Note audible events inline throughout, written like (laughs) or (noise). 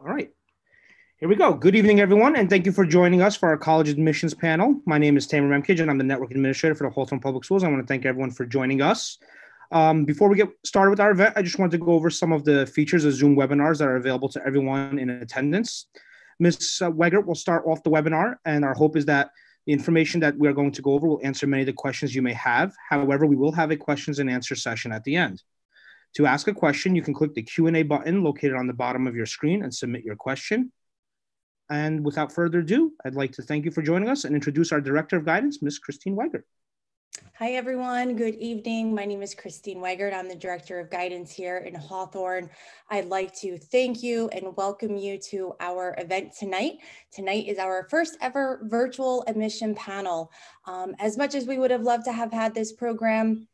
All right. Here we go. Good evening, everyone, and thank you for joining us for our college admissions panel. My name is Tamer Memkij, and I'm the network administrator for the Hawthorne Public Schools. I want to thank everyone for joining us. Um, before we get started with our event, I just wanted to go over some of the features of Zoom webinars that are available to everyone in attendance. Ms. Weigert will start off the webinar, and our hope is that the information that we are going to go over will answer many of the questions you may have. However, we will have a questions and answer session at the end. To ask a question, you can click the Q&A button located on the bottom of your screen and submit your question. And without further ado, I'd like to thank you for joining us and introduce our Director of Guidance, Ms. Christine Weigert. Hi, everyone. Good evening. My name is Christine Weigert. I'm the Director of Guidance here in Hawthorne. I'd like to thank you and welcome you to our event tonight. Tonight is our first ever virtual admission panel. Um, as much as we would have loved to have had this program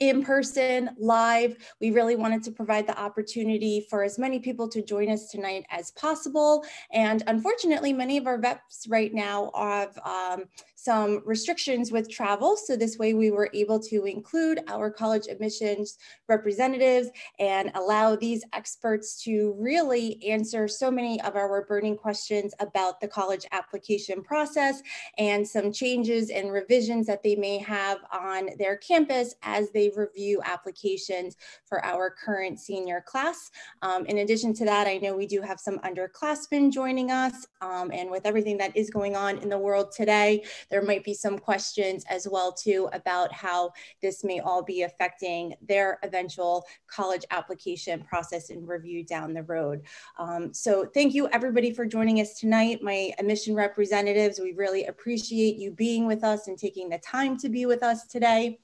in person, live. We really wanted to provide the opportunity for as many people to join us tonight as possible. And unfortunately, many of our VEPs right now have um, some restrictions with travel. So this way we were able to include our college admissions representatives and allow these experts to really answer so many of our burning questions about the college application process and some changes and revisions that they may have on their campus as they review applications for our current senior class. Um, in addition to that, I know we do have some underclassmen joining us um, and with everything that is going on in the world today, there might be some questions as well too about how this may all be affecting their eventual college application process and review down the road. Um, so thank you everybody for joining us tonight. My admission representatives, we really appreciate you being with us and taking the time to be with us today.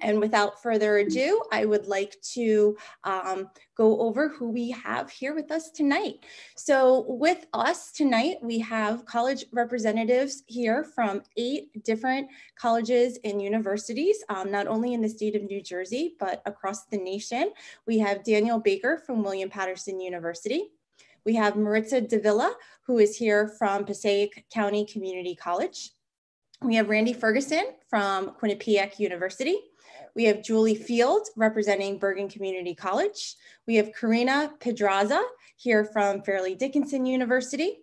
And without further ado, I would like to um, go over who we have here with us tonight. So with us tonight, we have college representatives here from eight different colleges and universities, um, not only in the state of New Jersey, but across the nation. We have Daniel Baker from William Paterson University. We have Maritza Davila, who is here from Passaic County Community College. We have Randy Ferguson from Quinnipiac University. We have Julie Field representing Bergen Community College. We have Karina Pedraza here from Fairleigh Dickinson University.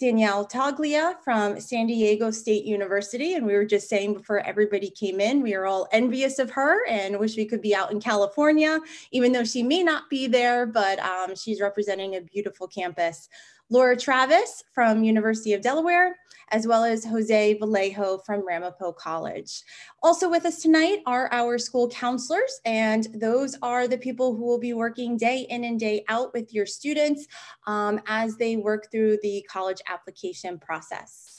Danielle Taglia from San Diego State University. And we were just saying before everybody came in, we are all envious of her and wish we could be out in California, even though she may not be there, but um, she's representing a beautiful campus. Laura Travis from University of Delaware, as well as Jose Vallejo from Ramapo College. Also with us tonight are our school counselors, and those are the people who will be working day in and day out with your students um, as they work through the college application process.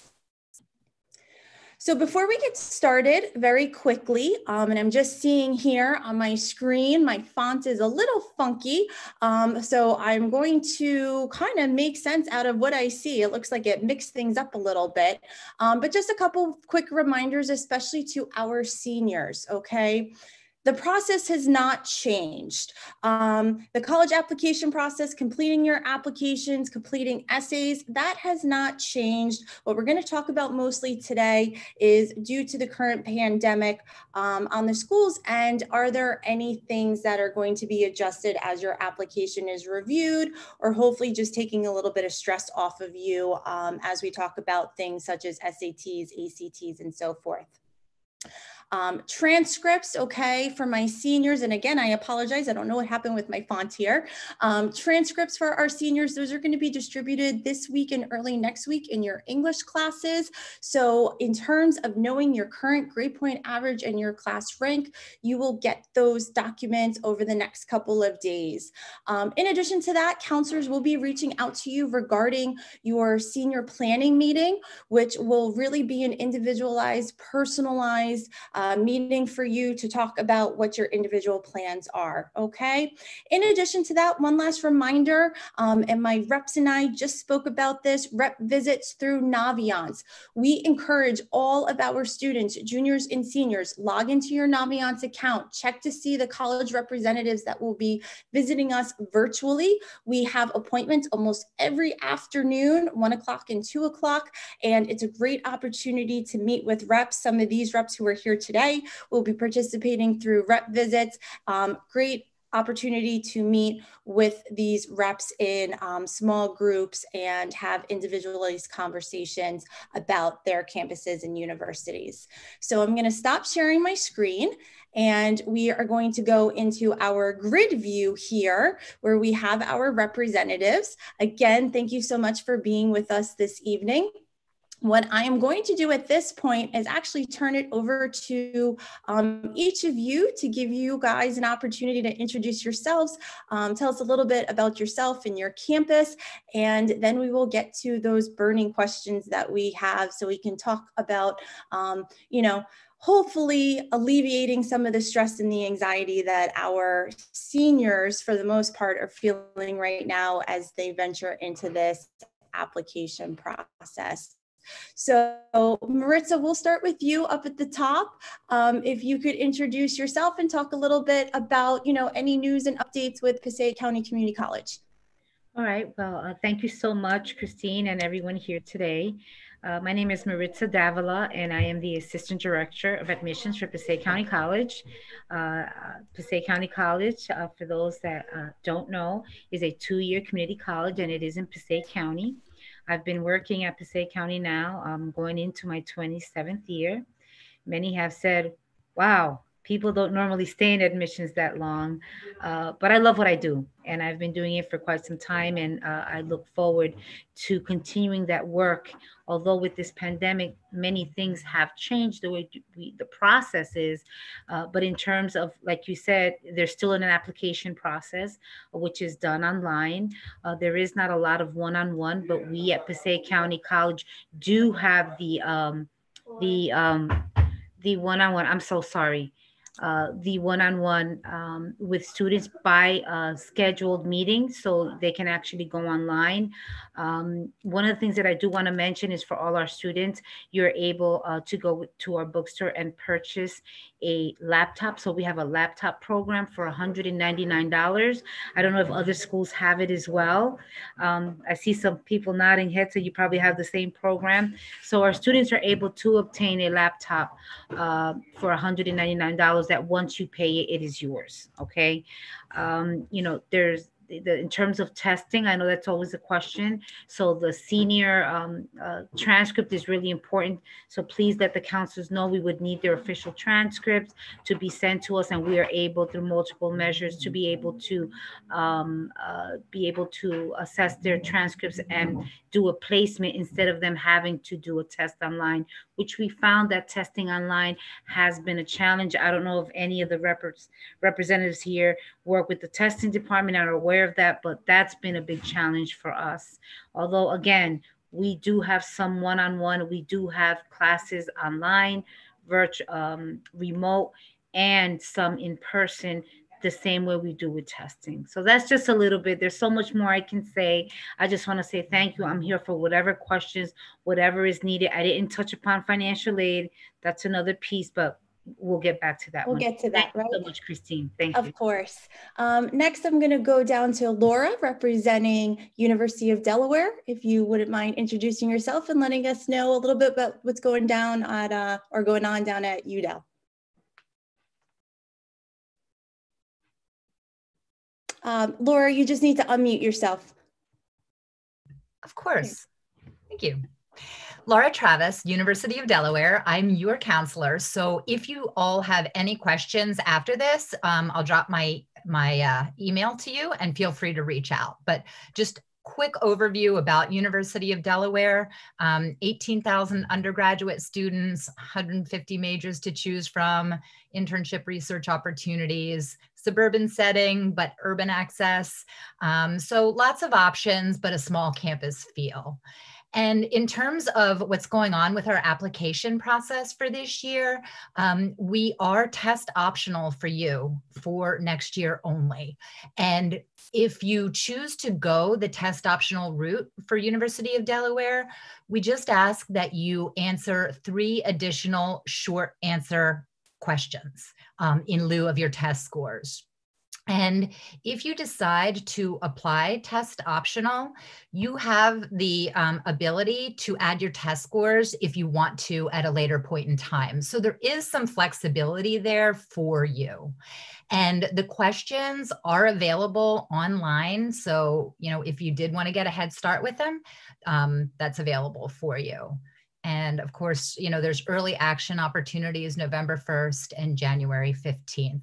So before we get started very quickly, um, and I'm just seeing here on my screen, my font is a little funky. Um, so I'm going to kind of make sense out of what I see. It looks like it mixed things up a little bit, um, but just a couple quick reminders, especially to our seniors, okay? The process has not changed. Um, the college application process, completing your applications, completing essays, that has not changed. What we're going to talk about mostly today is due to the current pandemic um, on the schools and are there any things that are going to be adjusted as your application is reviewed or hopefully just taking a little bit of stress off of you um, as we talk about things such as SATs, ACTs, and so forth. Um, transcripts, okay, for my seniors. And again, I apologize. I don't know what happened with my font here. Um, transcripts for our seniors, those are going to be distributed this week and early next week in your English classes. So in terms of knowing your current grade point average and your class rank, you will get those documents over the next couple of days. Um, in addition to that, counselors will be reaching out to you regarding your senior planning meeting, which will really be an individualized, personalized, uh, meeting for you to talk about what your individual plans are, okay? In addition to that, one last reminder, um, and my reps and I just spoke about this, rep visits through Naviance. We encourage all of our students, juniors and seniors, log into your Naviance account, check to see the college representatives that will be visiting us virtually. We have appointments almost every afternoon, one o'clock and two o'clock, and it's a great opportunity to meet with reps. Some of these reps who are here today will be participating through rep visits. Um, great opportunity to meet with these reps in um, small groups and have individualized conversations about their campuses and universities. So I'm going to stop sharing my screen and we are going to go into our grid view here where we have our representatives. Again, thank you so much for being with us this evening what I am going to do at this point is actually turn it over to um, each of you to give you guys an opportunity to introduce yourselves, um, tell us a little bit about yourself and your campus, and then we will get to those burning questions that we have so we can talk about, um, you know, hopefully alleviating some of the stress and the anxiety that our seniors, for the most part, are feeling right now as they venture into this application process. So Maritza, we'll start with you up at the top. Um, if you could introduce yourself and talk a little bit about, you know, any news and updates with Passaic County Community College. All right. Well, uh, thank you so much, Christine, and everyone here today. Uh, my name is Maritza Davila, and I am the Assistant Director of Admissions for Passaic County College. Uh, Passaic County College, uh, for those that uh, don't know, is a two-year community college, and it is in Passaic County. I've been working at Passaic County now. I'm going into my 27th year. Many have said, wow, people don't normally stay in admissions that long, uh, but I love what I do. And I've been doing it for quite some time. And uh, I look forward to continuing that work. Although with this pandemic, many things have changed the way we, the process is. Uh, but in terms of, like you said, there's still an application process, which is done online. Uh, there is not a lot of one-on-one, but we at Passaic County College do have the um, the um, the one-on-one. I'm so sorry uh, the one-on-one um, with students by uh, scheduled meetings so they can actually go online. Um, one of the things that I do want to mention is for all our students, you're able uh, to go to our bookstore and purchase a laptop. So we have a laptop program for $199. I don't know if other schools have it as well. Um, I see some people nodding heads, so you probably have the same program. So our students are able to obtain a laptop uh, for $199 that once you pay it, it is yours. Okay. Um, you know, there's the, in terms of testing, I know that's always a question. So the senior um, uh, transcript is really important. So please let the counselors know we would need their official transcripts to be sent to us, and we are able through multiple measures to be able to um, uh, be able to assess their transcripts and do a placement instead of them having to do a test online, which we found that testing online has been a challenge. I don't know if any of the rep- representatives here work with the testing department and are aware of that, but that's been a big challenge for us. Although, again, we do have some one on one, we do have classes online, virtual, um, remote, and some in person the same way we do with testing. So that's just a little bit. There's so much more I can say. I just want to say thank you. I'm here for whatever questions, whatever is needed. I didn't touch upon financial aid. That's another piece, but we'll get back to that. We'll one. get to that, Thank right? so much, Christine. Thank of you. Of course. Um, next, I'm going to go down to Laura representing University of Delaware. If you wouldn't mind introducing yourself and letting us know a little bit about what's going down at uh, or going on down at UDEL. Um, Laura, you just need to unmute yourself. Of course. Thank you. Laura Travis, University of Delaware. I'm your counselor. So if you all have any questions after this, um, I'll drop my my uh, email to you and feel free to reach out. But just quick overview about University of Delaware, um, 18,000 undergraduate students, 150 majors to choose from, internship research opportunities, suburban setting, but urban access. Um, so lots of options, but a small campus feel. And in terms of what's going on with our application process for this year, um, we are test optional for you for next year only. And if you choose to go the test optional route for University of Delaware, we just ask that you answer three additional short answer questions um, in lieu of your test scores. And if you decide to apply test optional, you have the um, ability to add your test scores if you want to at a later point in time. So there is some flexibility there for you. And the questions are available online. So, you know, if you did want to get a head start with them, um, that's available for you. And of course, you know, there's early action opportunities November 1st and January 15th.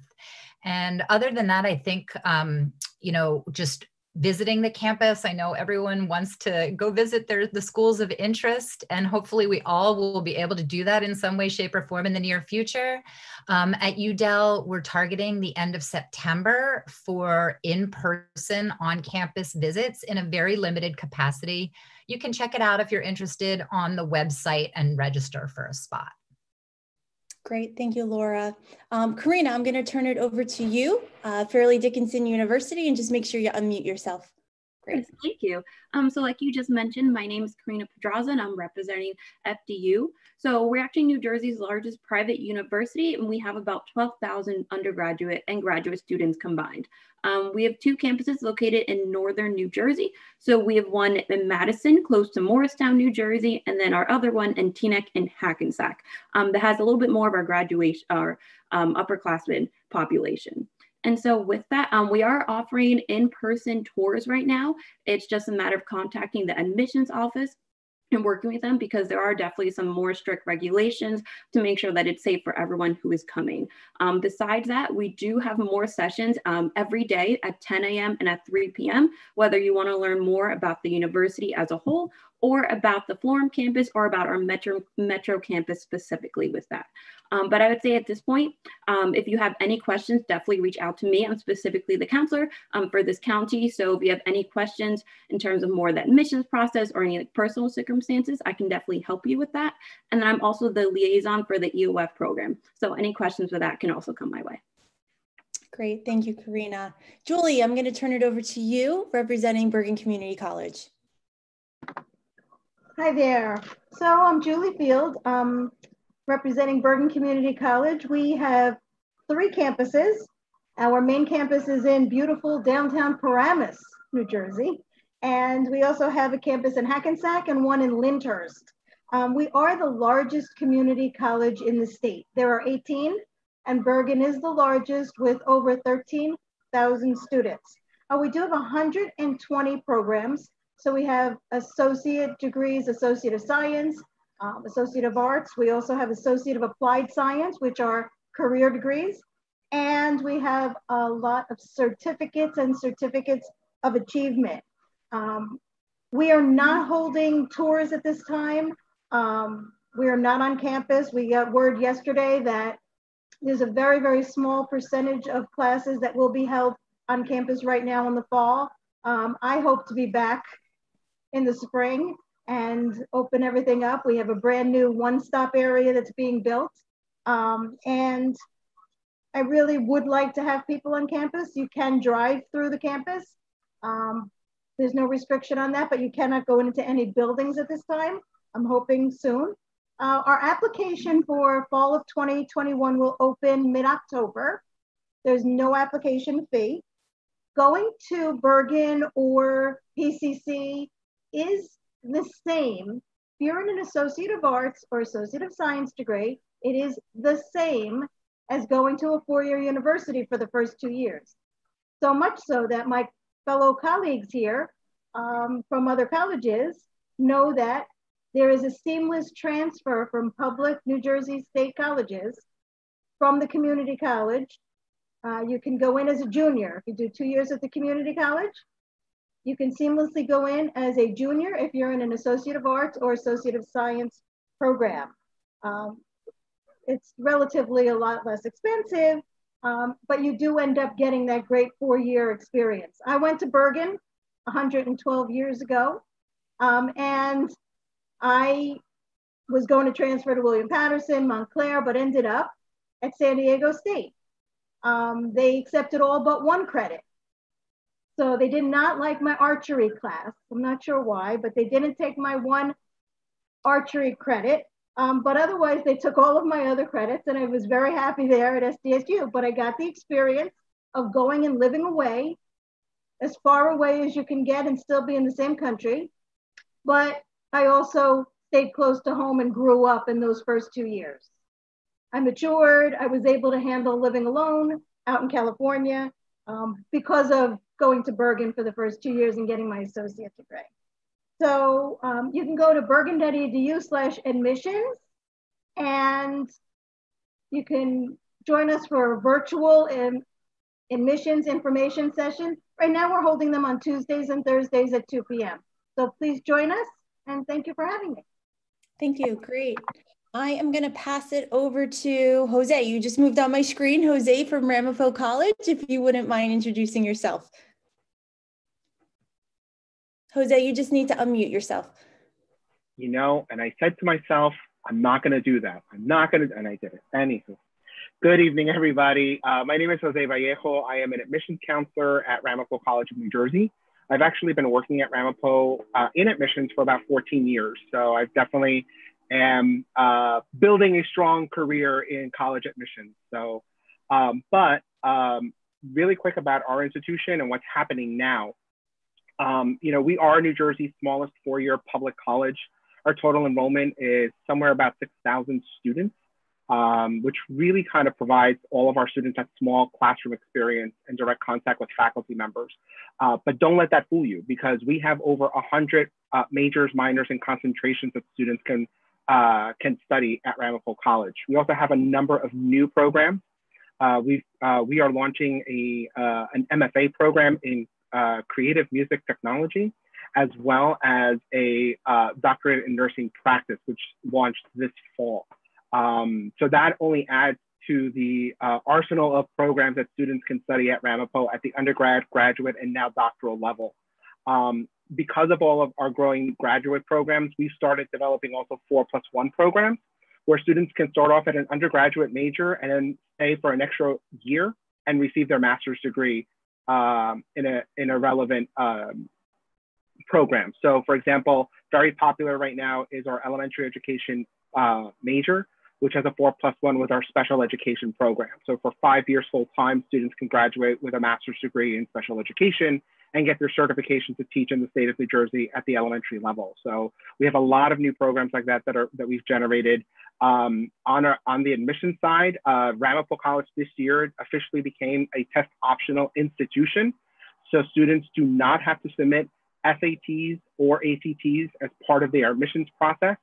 And other than that, I think, um, you know, just visiting the campus. I know everyone wants to go visit their the schools of interest, and hopefully we all will be able to do that in some way, shape, or form in the near future. Um, at UDEL, we're targeting the end of September for in-person on-campus visits in a very limited capacity. You can check it out if you're interested on the website and register for a spot. Great, thank you, Laura. Um, Karina, I'm gonna turn it over to you, uh, Fairleigh Dickinson University, and just make sure you unmute yourself. Great. Thank you. Um, so like you just mentioned, my name is Karina Pedraza and I'm representing FDU. So we're actually New Jersey's largest private university and we have about 12,000 undergraduate and graduate students combined. Um, we have two campuses located in northern New Jersey. So we have one in Madison, close to Morristown, New Jersey, and then our other one in Teaneck and Hackensack um, that has a little bit more of our graduation, our um, upperclassmen population. And so with that, um, we are offering in-person tours right now. It's just a matter of contacting the admissions office and working with them because there are definitely some more strict regulations to make sure that it's safe for everyone who is coming. Um, besides that, we do have more sessions um, every day at 10 a.m. and at 3 p.m. Whether you want to learn more about the university as a whole or about the Florham campus or about our Metro, Metro campus specifically with that. Um, but I would say at this point, um, if you have any questions, definitely reach out to me. I'm specifically the counselor um, for this county. So if you have any questions in terms of more of that admissions process or any like, personal circumstances, I can definitely help you with that. And then I'm also the liaison for the EOF program. So any questions for that can also come my way. Great, thank you, Karina. Julie, I'm gonna turn it over to you representing Bergen Community College. Hi there. So I'm Julie Field. Um, representing Bergen Community College. We have three campuses. Our main campus is in beautiful downtown Paramus, New Jersey. And we also have a campus in Hackensack and one in Lyndhurst. Um, we are the largest community college in the state. There are 18, and Bergen is the largest with over 13,000 students. Uh, we do have 120 programs. So we have associate degrees, associate of science, um, Associate of Arts. We also have Associate of Applied Science, which are career degrees. And we have a lot of certificates and certificates of achievement. Um, we are not holding tours at this time. Um, we are not on campus. We got word yesterday that there's a very, very small percentage of classes that will be held on campus right now in the fall. Um, I hope to be back in the spring and open everything up. We have a brand new one-stop area that's being built. Um, and I really would like to have people on campus. You can drive through the campus. Um, there's no restriction on that, but you cannot go into any buildings at this time. I'm hoping soon. Uh, our application for fall of 2021 will open mid-October. There's no application fee. Going to Bergen or PCC is the same. If you're in an Associate of Arts or Associate of Science degree, it is the same as going to a four-year university for the first two years. So much so that my fellow colleagues here um, from other colleges know that there is a seamless transfer from public New Jersey state colleges from the community college. Uh, you can go in as a junior. If you do two years at the community college, you can seamlessly go in as a junior if you're in an Associate of Arts or Associate of Science program. Um, it's relatively a lot less expensive, um, but you do end up getting that great four-year experience. I went to Bergen 112 years ago, um, and I was going to transfer to William Paterson, Montclair, but ended up at San Diego State. Um, they accepted all but one credit. So they did not like my archery class. I'm not sure why, but they didn't take my one archery credit. Um, but otherwise, they took all of my other credits, and I was very happy there at SDSU. But I got the experience of going and living away, as far away as you can get and still be in the same country. But I also stayed close to home and grew up in those first two years. I matured, I was able to handle living alone, out in California um, because of going to Bergen for the first two years and getting my associate degree. So um, you can go to bergen.edu slash admissions and you can join us for a virtual admissions information session. Right now we're holding them on Tuesdays and Thursdays at 2 p.m. So please join us and thank you for having me. Thank you, great. I am gonna pass it over to Jose. You just moved on my screen, Jose from Ramapo College, if you wouldn't mind introducing yourself. Jose, you just need to unmute yourself. You know, and I said to myself, I'm not going to do that. I'm not going to, and I did it. Anywho, good evening, everybody. Uh, my name is Jose Vallejo. I am an admissions counselor at Ramapo College of New Jersey. I've actually been working at Ramapo uh, in admissions for about 14 years. So I've definitely am uh, building a strong career in college admissions. So, um, but um, really quick about our institution and what's happening now. Um, you know, we are New Jersey's smallest four-year public college. Our total enrollment is somewhere about 6,000 students, um, which really kind of provides all of our students that small classroom experience and direct contact with faculty members. Uh, but don't let that fool you because we have over 100 uh, majors, minors, and concentrations that students can, uh, can study at Ramapo College. We also have a number of new programs. Uh, we uh, we are launching a, uh, an MFA program in uh, creative music technology, as well as a uh, doctorate in nursing practice, which launched this fall. Um, so that only adds to the uh, arsenal of programs that students can study at Ramapo at the undergrad, graduate, and now doctoral level. Um, because of all of our growing graduate programs, we started developing also four plus one programs where students can start off at an undergraduate major and then stay for an extra year and receive their master's degree um, in a in a relevant um, program. So, for example, very popular right now is our elementary education uh, major, which has a four plus one with our special education program. So, for five years full time, students can graduate with a master's degree in special education and get their certification to teach in the state of New Jersey at the elementary level. So, we have a lot of new programs like that that are that we've generated. Um, on, our, on the admission side, uh, Ramapo College this year officially became a test optional institution. So students do not have to submit SATs or ACTs as part of their admissions process.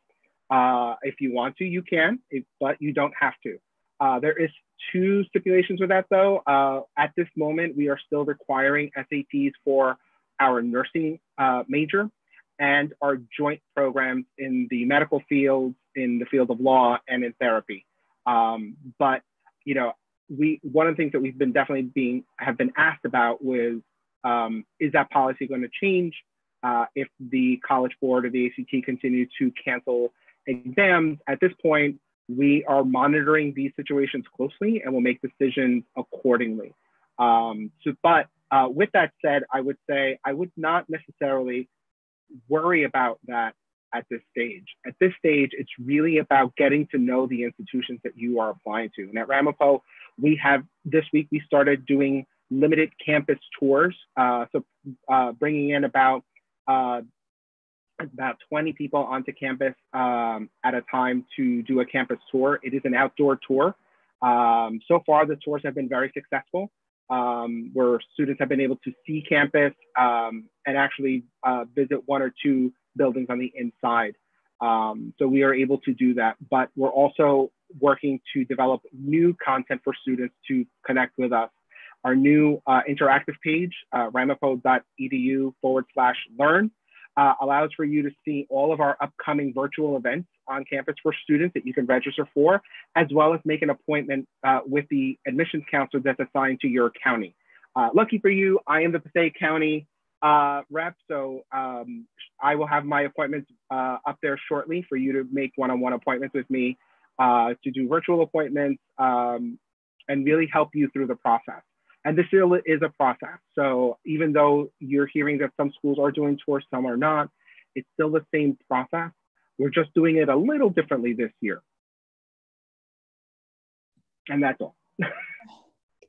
Uh, if you want to, you can, if, but you don't have to. Uh, there is two stipulations with that though. Uh, at this moment, we are still requiring SATs for our nursing uh, major and our joint programs in the medical field, in the field of law, and in therapy. Um, but you know, we one of the things that we've been definitely being have been asked about was um, is that policy going to change uh, if the College Board or the ACT continue to cancel exams? At this point, we are monitoring these situations closely and will make decisions accordingly. Um, so, but uh, with that said, I would say I would not necessarily worry about that at this stage. At this stage, it's really about getting to know the institutions that you are applying to. And at Ramapo, we have this week, we started doing limited campus tours. Uh, so uh, bringing in about uh, about 20 people onto campus um, at a time to do a campus tour. It is an outdoor tour. Um, so far, the tours have been very successful um, where students have been able to see campus um, and actually uh, visit one or two buildings on the inside. Um, so we are able to do that, but we're also working to develop new content for students to connect with us. Our new uh, interactive page, uh, ramapo.edu forward slash learn, uh, allows for you to see all of our upcoming virtual events on campus for students that you can register for, as well as make an appointment uh, with the admissions counselor that's assigned to your county. Uh, lucky for you, I am the Passaic County uh, rep, so um, I will have my appointments uh, up there shortly for you to make one-on-one appointments with me uh, to do virtual appointments um, and really help you through the process. And this still is a process. So even though you're hearing that some schools are doing tours, some are not, it's still the same process. We're just doing it a little differently this year. And that's all. (laughs)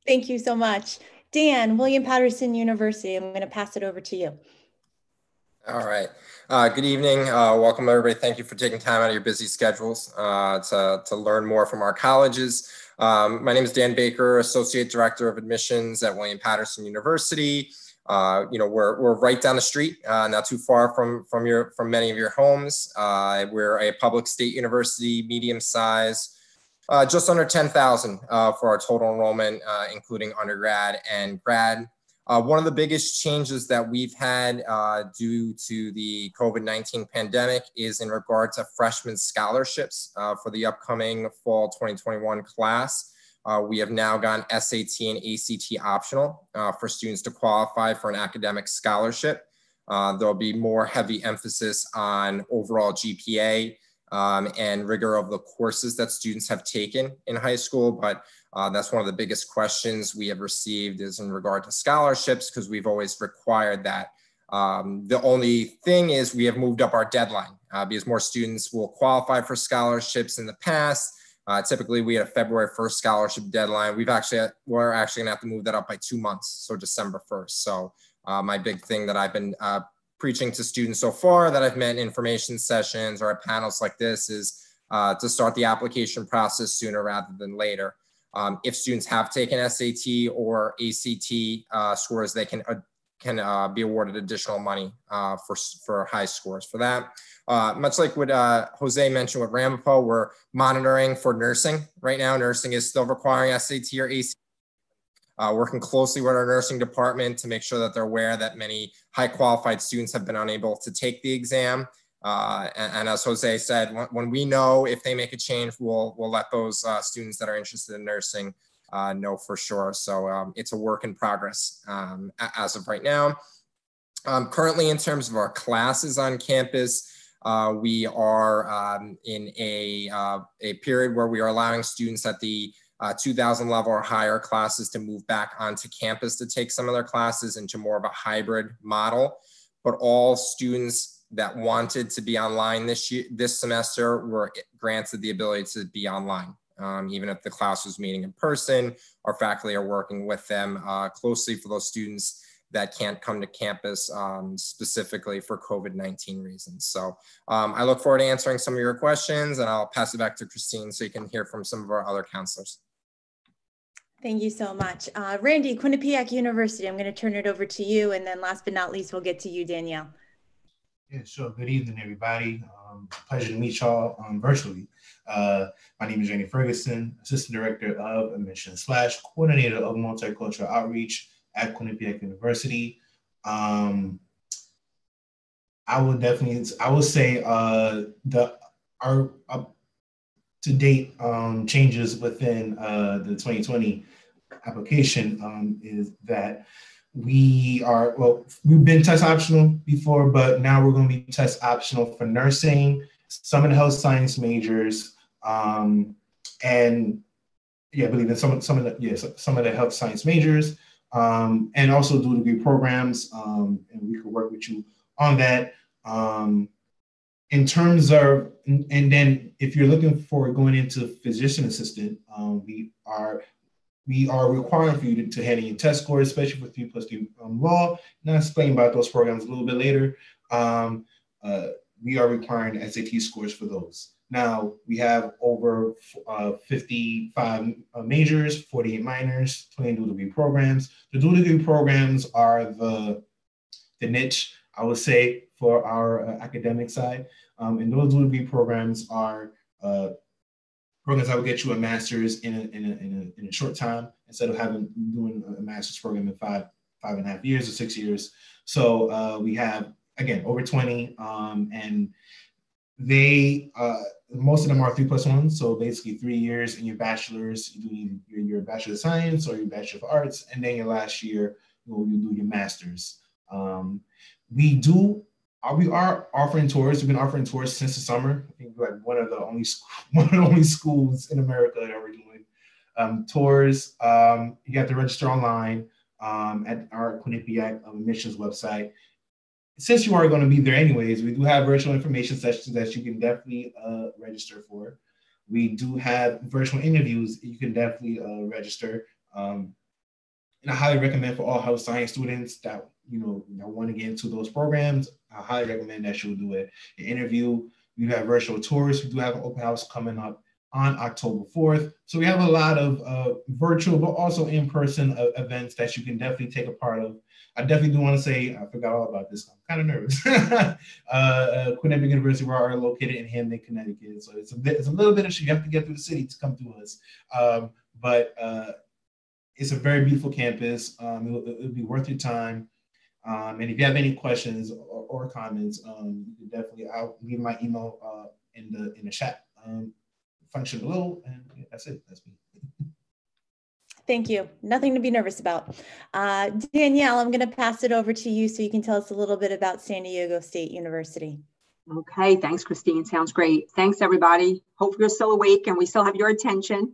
Thank you so much. Dan, William Paterson University, I'm going to pass it over to you. All right. Uh, good evening. Uh, welcome, everybody. Thank you for taking time out of your busy schedules uh, to, to learn more from our colleges. Um, my name is Dan Baker, Associate Director of Admissions at William Paterson University. Uh, you know, we're, we're right down the street, uh, not too far from, from, your, from many of your homes. Uh, we're a public state university, medium size, uh, just under 10,000 uh, for our total enrollment, uh, including undergrad and grad. Uh, one of the biggest changes that we've had uh, due to the COVID 19 pandemic is in regard to freshman scholarships uh, for the upcoming fall 2021 class. We have now gone SAT and ACT optional for students to qualify for an academic scholarship. There'll be more heavy emphasis on overall GPA um, and rigor of the courses that students have taken in high school, but uh, that's one of the biggest questions we have received is in regard to scholarships because we've always required that. Um, the only thing is we have moved up our deadline uh, because more students will qualify for scholarships in the past. Uh, typically, we had a February 1st scholarship deadline. We've actually we're actually gonna have to move that up by two months, so December 1st. So uh, my big thing that I've been uh, preaching to students so far that I've met in information sessions or at panels like this is uh, to start the application process sooner rather than later. Um, if students have taken SAT or ACT uh, scores, they can uh, can uh, be awarded additional money uh, for for high scores for that. Uh, much like what Jose mentioned with Ramapo, we're monitoring for nursing right now. Nursing is still requiring SAT or ACT. Working closely with our nursing department to make sure that they're aware that many high qualified students have been unable to take the exam uh, and, and, as Jose said, when, when, we know if they make a change, we'll, we'll let those uh, students that are interested in nursing uh, know for sure. So um, it's a work in progress um, as of right now. Um, currently, in terms of our classes on campus, uh, we are um, in a, uh, a period where we are allowing students at the uh, 2000 level or higher classes to move back onto campus to take some of their classes into more of a hybrid model. But all students that wanted to be online this year, this semester were granted the ability to be online. Um, even if the class was meeting in person, our faculty are working with them uh, closely for those students that can't come to campus um, specifically for COVID-19 reasons. So um, I look forward to answering some of your questions and I'll pass it back to Christine so you can hear from some of our other counselors. Thank you so much. Uh, Randy, Quinnipiac University, I'm gonna turn it over to you. And then last but not least, we'll get to you, Danielle. Yeah, sure. Good evening, everybody. Um, pleasure to meet y'all um, virtually. Uh, my name is Randy Ferguson, Assistant Director of Admissions slash Coordinator of Multicultural Outreach at Quinnipiac University. Um, I would definitely, I would say uh, the our to date um, changes within uh, the 2020 application um, is that we are well we've been test optional before but now we're going to be test optional for nursing some of the health science majors um, and yeah i believe in some, some of the yes some of the health science majors um, and also do degree programs um, and we could work with you on that. Um, in terms of and, and, then if you're looking for going into physician assistant um, we are we are requiring for you to, to hand in your test scores, especially for three plus three um, law. And I'll explain about those programs a little bit later. Um, uh, we are requiring SAT scores for those. Now we have over uh, 55 uh, majors, 48 minors, 20 dual degree programs. The dual degree programs are the, the niche, I would say, for our uh, academic side. Um, and those dual degree programs are uh, programs that will get you a master's in a, in a, in a, in a short time instead of having doing a master's program in five five and a half years or six years. So uh, we have again over 20 um, and they uh, most of them are three plus one so basically three years in your bachelor's you do your, your bachelor of science or your bachelor of arts and then your last year you, know, you do your master's um, we do we are offering tours. We've been offering tours since the summer. I think we're like one of the only (laughs) one of the only schools in America that are doing um, tours. Um, you have to register online um, at our Quinnipiac admissions website. Since you are going to be there anyways, we do have virtual information sessions that you can definitely uh, register for. We do have virtual interviews you can definitely uh, register. Um, and I highly recommend for all health science students that you know that want to get into those programs. I highly recommend that you'll do it. An interview. We have virtual tours. We do have an open house coming up on October 4th. So we have a lot of uh, virtual, but also in-person uh, events that you can definitely take a part of. I definitely do want to say, I forgot all about this. I'm kind of nervous. (laughs) uh, uh, Quinnipiac University, we are located in Hamden, Connecticut. So it's a bit, it's a little bit of. You have to get through the city to come to us. Um, but uh, it's a very beautiful campus. Um, it'll, it'll, be worth your time. Um, and if you have any questions or, or comments, um, you can definitely, I'll leave my email uh, in the in the chat um, function below. And yeah, that's it. That's me. Thank you. Nothing to be nervous about. Uh, Danielle, I'm going to pass it over to you so you can tell us a little bit about San Diego State University. Okay, thanks, Christine. Sounds great. Thanks, everybody. Hope you're still awake and we still have your attention.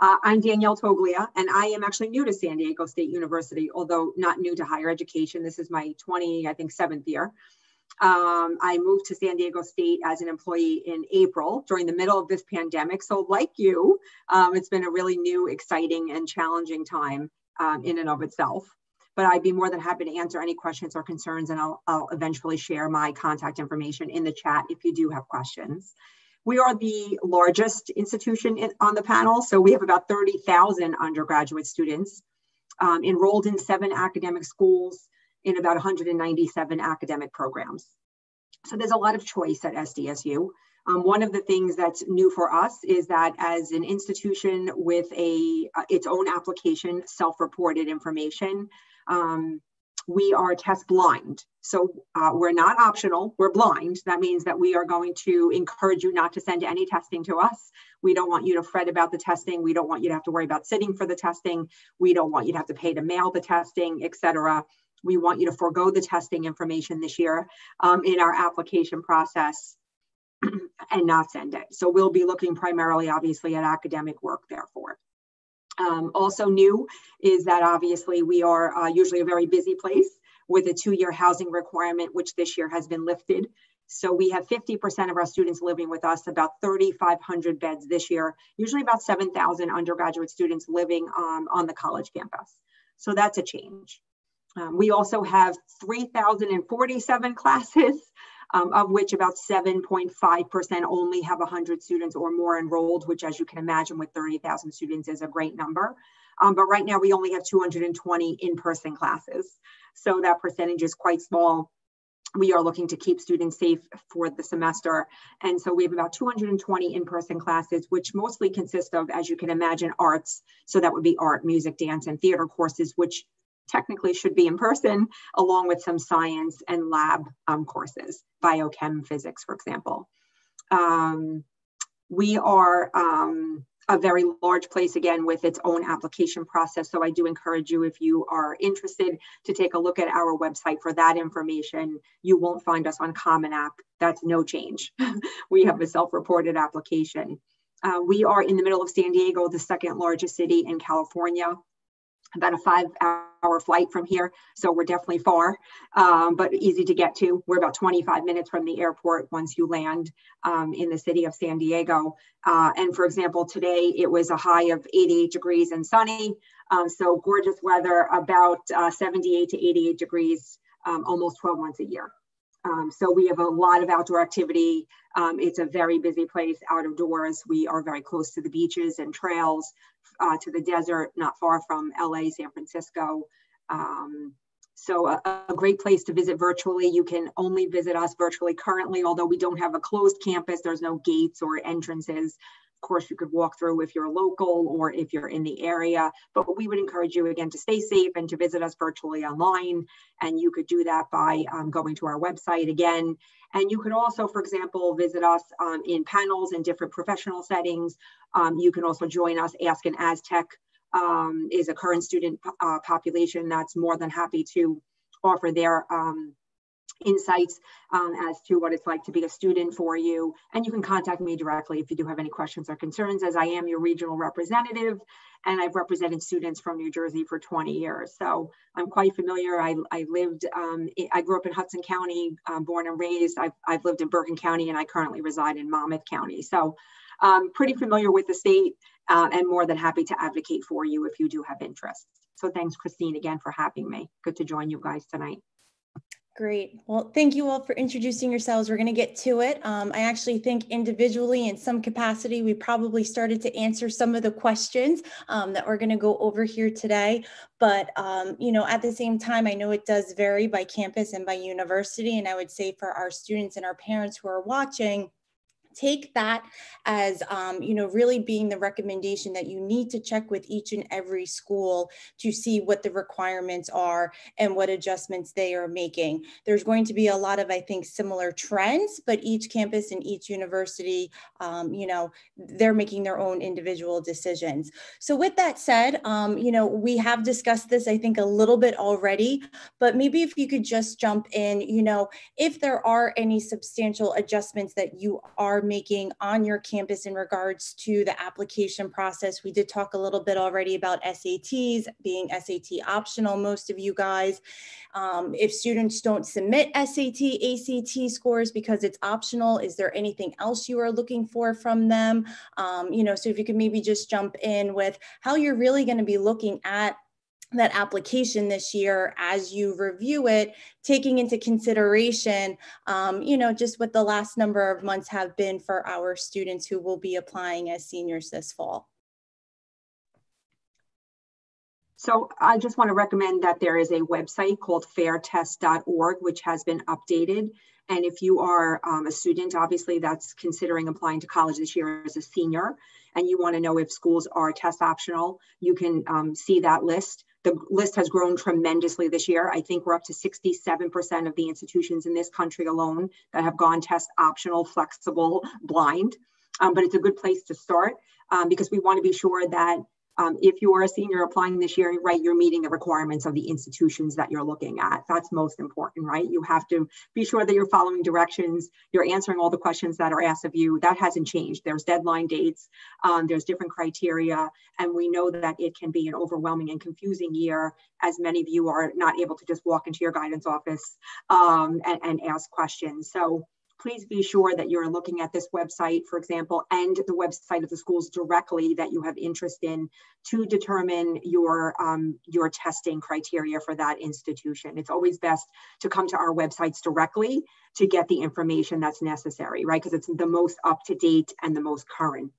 Uh, I'm Danielle Toglia, and I am actually new to San Diego State University, although not new to higher education. This is my 20, I think, seventh year. Um, I moved to San Diego State as an employee in April during the middle of this pandemic. So, like you, um, it's been a really new, exciting, and challenging time um, in and of itself. But I'd be more than happy to answer any questions or concerns, and I'll, I'll eventually share my contact information in the chat if you do have questions. We are the largest institution in, on the panel, so we have about 30,000 undergraduate students um, enrolled in seven academic schools in about 197 academic programs. So there's a lot of choice at SDSU. Um, one of the things that's new for us is that as an institution with a uh, its own application, self-reported information, um, we are test blind. So uh, we're not optional, we're blind. That means that we are going to encourage you not to send any testing to us. We don't want you to fret about the testing. We don't want you to have to worry about sitting for the testing. We don't want you to have to pay to mail the testing, et cetera we want you to forego the testing information this year um, in our application process (clears throat) and not send it. So we'll be looking primarily, obviously, at academic work, therefore. Um, also new is that obviously we are uh, usually a very busy place with a two-year housing requirement, which this year has been lifted. So we have 50% of our students living with us, about 3,500 beds this year, usually about 7,000 undergraduate students living um, on the college campus. So that's a change. Um, we also have 3,047 (laughs) classes, um, of which about 7.5% only have 100 students or more enrolled, which as you can imagine with 30,000 students is a great number. Um, but right now we only have 220 in-person classes. So that percentage is quite small. We are looking to keep students safe for the semester. And so we have about 220 in-person classes, which mostly consist of, as you can imagine, arts. So that would be art, music, dance, and theater courses, which technically should be in person, along with some science and lab um, courses, biochem physics, for example. Um, we are um, a very large place again with its own application process. So I do encourage you if you are interested to take a look at our website for that information. You won't find us on Common App. That's no change. (laughs) we have a self-reported application. Uh, we are in the middle of San Diego, the second largest city in California about a five hour flight from here. So we're definitely far, um, but easy to get to. We're about 25 minutes from the airport once you land um, in the city of San Diego. Uh, and for example, today it was a high of 88 degrees and sunny. Um, so gorgeous weather, about uh, 78 to 88 degrees, um, almost 12 months a year. Um, so we have a lot of outdoor activity. Um, it's a very busy place out of doors. We are very close to the beaches and trails, uh, to the desert, not far from LA, San Francisco. Um, so a, a, great place to visit virtually. You can only visit us virtually currently, although we don't have a closed campus. There's no gates or entrances. Of course, you could walk through if you're local or if you're in the area, but we would encourage you again to stay safe and to visit us virtually online. And you could do that by um, going to our website again. And you could also, for example, visit us um, in panels in different professional settings. Um, you can also join us. Ask an Aztec um, is a current student uh, population that's more than happy to offer their um, insights um, as to what it's like to be a student for you. And you can contact me directly if you do have any questions or concerns, as I am your regional representative and I've represented students from New Jersey for 20 years. So I'm quite familiar. I, I lived, um, I grew up in Hudson County, uh, born and raised. I've, I've lived in Bergen County and I currently reside in Monmouth County. So I'm um, pretty familiar with the state uh, and more than happy to advocate for you if you do have interest. So thanks, Christine, again for having me. Good to join you guys tonight. Great. Well, thank you all for introducing yourselves. We're going to get to it. Um, I actually think individually, in some capacity, we probably started to answer some of the questions um, that we're going to go over here today. But, um, you know, at the same time, I know it does vary by campus and by university. And I would say for our students and our parents who are watching, take that as um, you know really being the recommendation that you need to check with each and every school to see what the requirements are and what adjustments they are making. There's going to be a lot of i think similar trends but each campus and each university um, you know they're making their own individual decisions. So with that said um, you know we have discussed this i think a little bit already but maybe if you could just jump in you know if there are any substantial adjustments that you are are making on your campus in regards to the application process. We did talk a little bit already about SATs being SAT optional, most of you guys. Um, if students don't submit SAT, ACT scores because it's optional, is there anything else you are looking for from them? Um, you know, so if you could maybe just jump in with how you're really going to be looking at that application this year as you review it taking into consideration um, you know just what the last number of months have been for our students who will be applying as seniors this fall. So i just want to recommend that there is a website called fairtest.org which has been updated. And if you are um, a student obviously that's considering applying to college this year as a senior and you want to know if schools are test optional you can um, see that list the list has grown tremendously this year. I think we're up to 67% of the institutions in this country alone that have gone test optional, flexible, blind. Um, but it's a good place to start um, because we want to be sure that um, if you are a senior applying this year, right, you're meeting the requirements of the institutions that you're looking at. That's most important, right? You have to be sure that you're following directions, you're answering all the questions that are asked of you. That hasn't changed. There's deadline dates, um, there's different criteria, and we know that it can be an overwhelming and confusing year as many of you are not able to just walk into your guidance office um, and, and ask questions. So please be sure that you're looking at this website, for example, and the website of the schools directly that you have interest in to determine your, um, your testing criteria for that institution. It's always best to come to our websites directly to get the information that's necessary, right? Because it's the most up to date and the most current.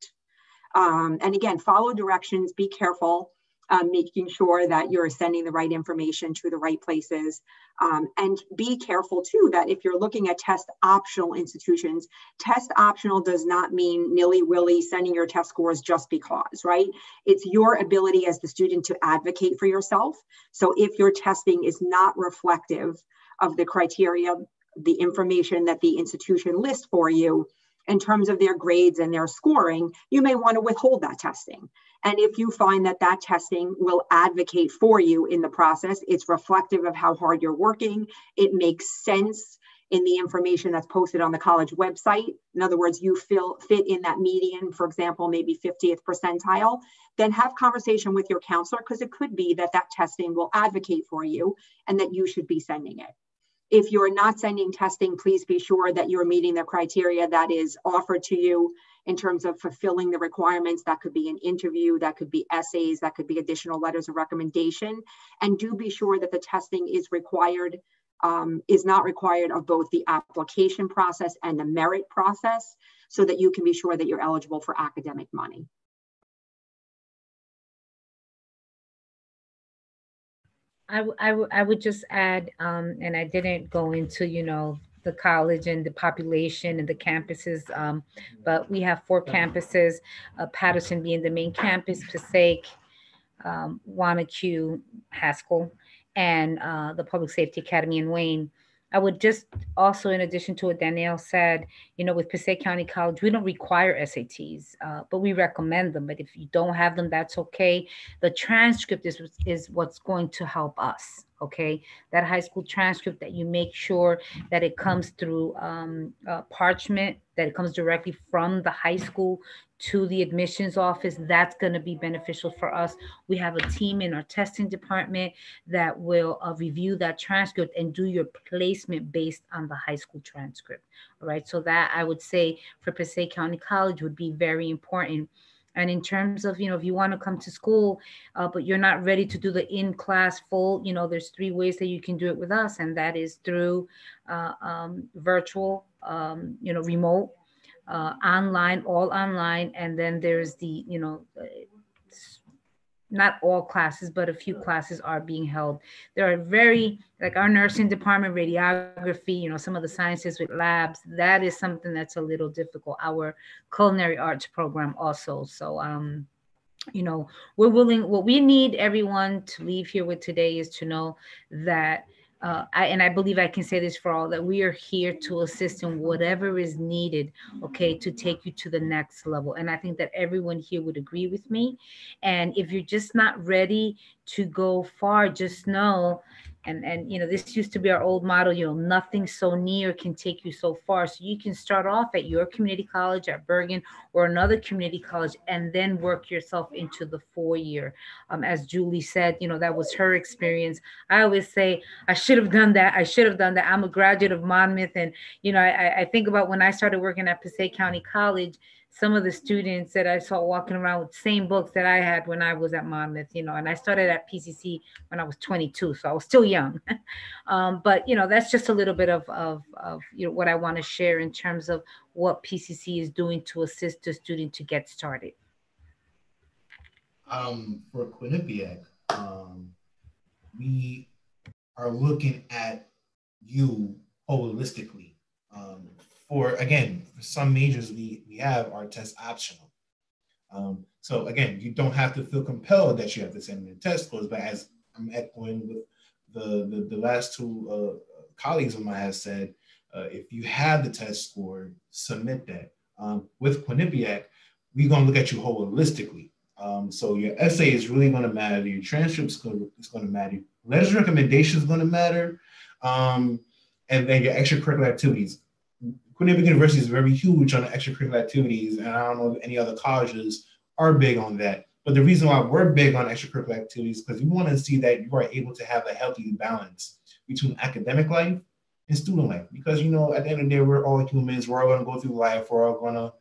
Um, and again, follow directions, be careful um, making sure that you're sending the right information to the right places. Um, and be careful too that if you're looking at test optional institutions, test optional does not mean nilly willy sending your test scores just because, right? It's your ability as the student to advocate for yourself. So if your testing is not reflective of the criteria, the information that the institution lists for you, in terms of their grades and their scoring, you may want to withhold that testing. And if you find that that testing will advocate for you in the process, it's reflective of how hard you're working, it makes sense in the information that's posted on the college website. In other words, you feel fit in that median, for example, maybe 50th percentile, then have conversation with your counselor because it could be that that testing will advocate for you and that you should be sending it. If you're not sending testing, please be sure that you're meeting the criteria that is offered to you in terms of fulfilling the requirements. That could be an interview, that could be essays, that could be additional letters of recommendation. And do be sure that the testing is required, um, is not required of both the application process and the merit process so that you can be sure that you're eligible for academic money. I, I, I would just add, um, and I didn't go into, you know, the college and the population and the campuses, um, but we have four campuses, uh, Paterson being the main campus, Passaic, um, Wanaque, Haskell, and uh, the Public Safety Academy in Wayne. I would just also, in addition to what Danielle said, you know, with Passaic County College, we don't require SATs, uh, but we recommend them. But if you don't have them, that's okay. The transcript is is what's going to help us okay? That high school transcript that you make sure that it comes through um, uh, parchment that it comes directly from the high school to the admissions office that's going to be beneficial for us. We have a team in our testing department that will uh, review that transcript and do your placement based on the high school transcript all right? So that i would say for passaic county college would be very important and in terms of you know if you want to come to school uh, but you're not ready to do the in class full you know there's three ways that you can do it with us and that is through uh, um, virtual um, you know remote uh, online all online and then there's the you know not all classes, but a few classes are being held. There are very, like our nursing department, radiography, you know, some of the sciences with labs, that is something that's a little difficult. Our culinary arts program also. So, um, you know, we're willing, what we need everyone to leave here with today is to know that uh, I, and I believe I can say this for all that we are here to assist in whatever is needed, okay, to take you to the next level. And I think that everyone here would agree with me. And if you're just not ready to go far, just know and and you know this used to be our old model you know nothing so near can take you so far. So you can start off at your community college at bergen or another community college and then work yourself into the four year um, as julie said you know that was her experience. I always say i should have done that. I should have done that. I'm a graduate of monmouth. And you know i, I think about when i started working at passaic county college some of the students that I saw walking around with the same books that I had when I was at Monmouth, you know, and I started at PCC when I was 22, so I was still young. (laughs) um, but you know, that's just a little bit of, of, of you know what I want to share in terms of what PCC is doing to assist the student to get started. Um, for Quinnipiac, um, we are looking at you holistically. For again, for some majors we, we have our test optional. Um, so again, you don't have to feel compelled that you have to send in test scores, but as I'm echoing with the, the, the last two uh, colleagues of mine have said, uh, if you have the test score, submit that. Um, with Quinnipiac, we're gonna look at you holistically. Um, so your essay is really gonna matter, your transcript is gonna, is gonna matter, letters recommendation is gonna matter, um, and then your extracurricular activities. Quinnipiac University is very huge on extracurricular activities, and I don't know if any other colleges are big on that. But the reason why we're big on extracurricular activities is because we want to see that you are able to have a healthy balance between academic life and student life. Because you know, at the end of the day, we're all humans. We're all going to go through life. We're all going to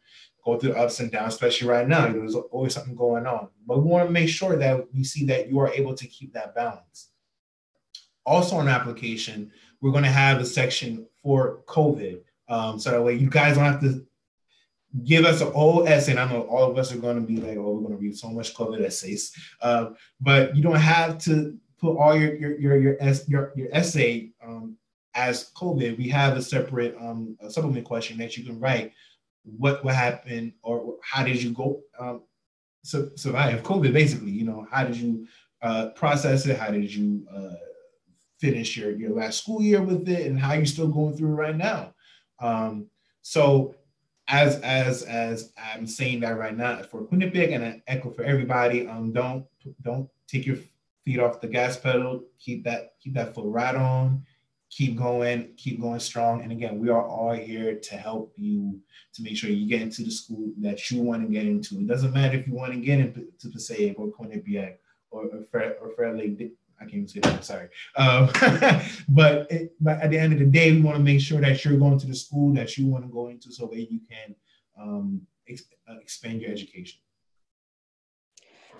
go through ups and downs, especially right now. You know, there's always something going on. But we want to make sure that we see that you are able to keep that balance. Also, on application, we're going to have a section for COVID. Um, so that way you guys don't have to give us an whole essay. And I know all of us are going to be like, oh, we're going to read so much COVID essays. Uh, but you don't have to put all your your your your, your, your essay um, as COVID. We have a separate um, a supplement question that you can write. What what happened or how did you go um, su- survive COVID? Basically, you know, how did you uh, process it? How did you uh, finish your your last school year with it, and how are you still going through right now? Um, so as as as I'm saying that right now for Quinnipiac and an echo for everybody, um, don't don't take your feet off the gas pedal. Keep that keep that foot right on. Keep going, keep going strong. And again, we are all here to help you to make sure you get into the school that you want to get into. It doesn't matter if you want to get into Passaic or Quinnipiac or, or, Fair, or Fair Lake I can't even say that. Sorry. Um, (laughs) but, it, but at the end of the day, we want to make sure that you're going to the school that you want to go into so that you can um, ex- uh, expand your education.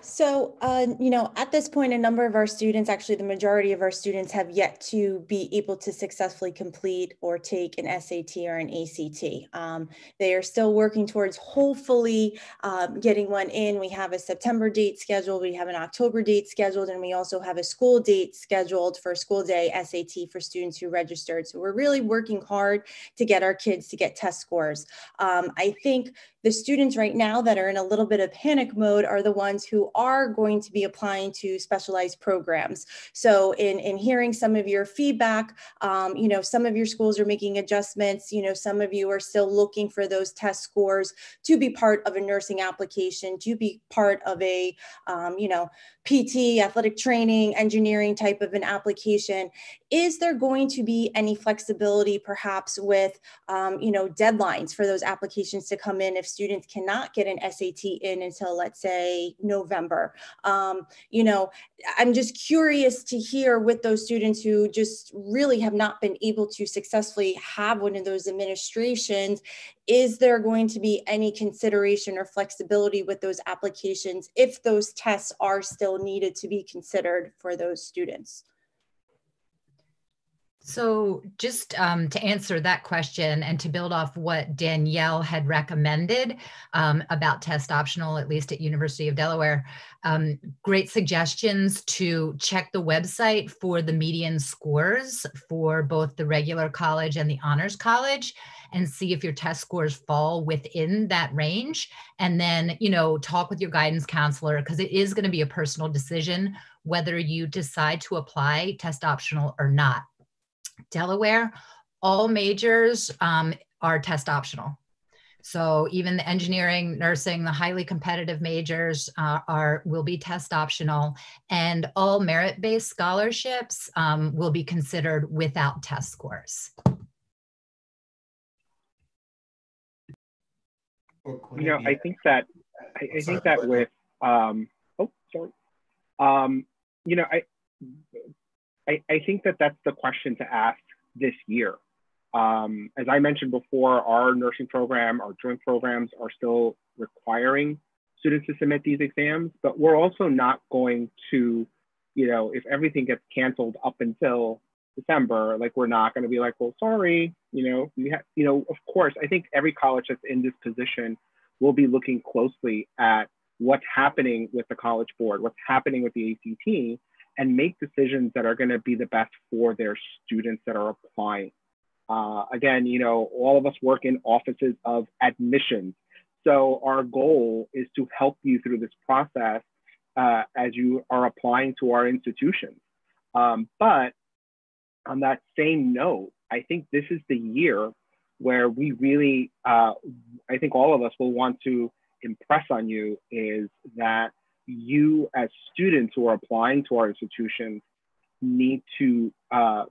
So, uh, you know, at this point, a number of our students, actually the majority of our students have yet to be able to successfully complete or take an SAT or an ACT. Um, they are still working towards hopefully um, getting one in. We have a September date scheduled, we have an October date scheduled, and we also have a school date scheduled for school day SAT for students who registered. So we're really working hard to get our kids to get test scores. Um, I think the students right now that are in a little bit of panic mode are the ones who are going to be applying to specialized programs. So in, in hearing some of your feedback, um, you know, some of your schools are making adjustments, you know, some of you are still looking for those test scores to be part of a nursing application, to be part of a, um, you know, PT, athletic training, engineering type of an application. Is there going to be any flexibility perhaps with, um, you know, deadlines for those applications to come in if students cannot get an SAT in until, let's say, November. Um, you know, I'm just curious to hear with those students who just really have not been able to successfully have one of those administrations, is there going to be any consideration or flexibility with those applications if those tests are still needed to be considered for those students? So, just um, to answer that question and to build off what Danielle had recommended um, about test optional, at least at University of Delaware, um, great suggestions to check the website for the median scores for both the regular college and the honors college and see if your test scores fall within that range. And then, you know, talk with your guidance counselor because it is going to be a personal decision whether you decide to apply test optional or not. Delaware, all majors um, are test optional. So even the engineering, nursing, the highly competitive majors uh, are will be test optional, and all merit-based scholarships um, will be considered without test scores. You know, I think that I, I think that with um, oh sorry, um, you know, I I, I think that that's the question to ask this year. Um, as I mentioned before, our nursing program, our joint programs are still requiring students to submit these exams, but we're also not going to, you know, if everything gets canceled up until December, like we're not going to be like, well, sorry, you know, we have, you know, of course, I think every college that's in this position will be looking closely at what's happening with the college board, what's happening with the ACT, and make decisions that are going to be the best for their students that are applying. Uh, again, you know, all of us work in offices of admissions. So our goal is to help you through this process uh, as you are applying to our institutions. Um, but on that same note, I think this is the year where we really, uh, I think all of us will want to impress on you is that you as students who are applying to our institutions need to uh,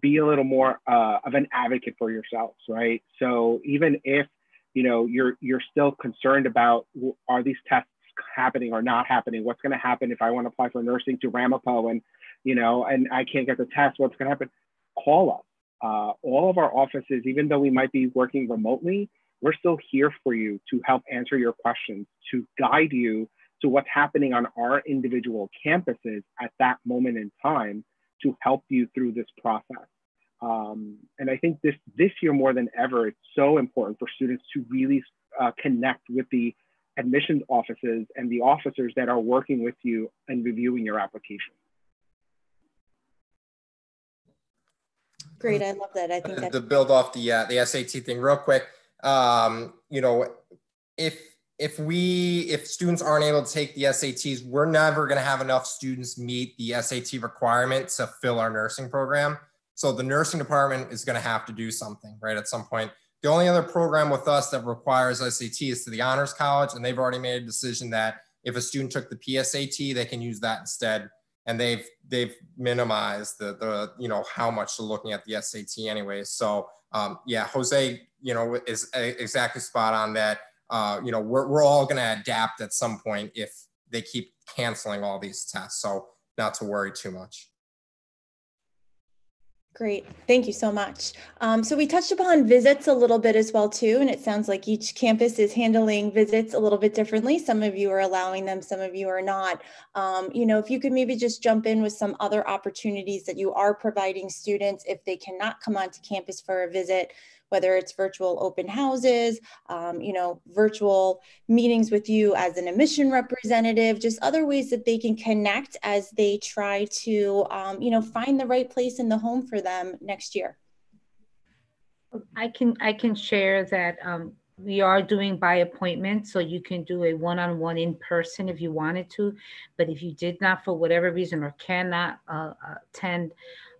be a little more uh, of an advocate for yourselves, right? So even if you know you're you're still concerned about are these tests happening or not happening, what's going to happen if I want to apply for nursing to Ramapo and you know and I can't get the test, what's going to happen? Call us. Uh, all of our offices, even though we might be working remotely, we're still here for you to help answer your questions, to guide you to what's happening on our individual campuses at that moment in time to help you through this process. Um, and I think this this year more than ever, it's so important for students to really uh, connect with the admissions offices and the officers that are working with you and reviewing your application. Great, I love that. I think that to build off the uh, the SAT thing real quick um, you know, if if we if students aren't able to take the SATs, we're never going to have enough students meet the SAT requirement to fill our nursing program. So the nursing department is going to have to do something, right? At some point. The only other program with us that requires SAT is to the Honors College, and they've already made a decision that if a student took the PSAT, they can use that instead. And they've they've minimized the the you know how much they're looking at the SAT anyway. So um, yeah, Jose, you know, is exactly spot on that. Uh, you know, we're, we're all going to adapt at some point if they keep canceling all these tests. So not to worry too much. Great, thank you so much. Um, so we touched upon visits a little bit as well too, and it sounds like each campus is handling visits a little bit differently. Some of you are allowing them, some of you are not. Um, you know, if you could maybe just jump in with some other opportunities that you are providing students if they cannot come onto campus for a visit, whether it's virtual open houses, um, you know, virtual meetings with you as an admission representative, just other ways that they can connect as they try to, um, you know, find the right place in the home for them next year. I can I can share that um, we are doing by appointment, so you can do a one-on-one in person if you wanted to. But if you did not, for whatever reason, or cannot uh, attend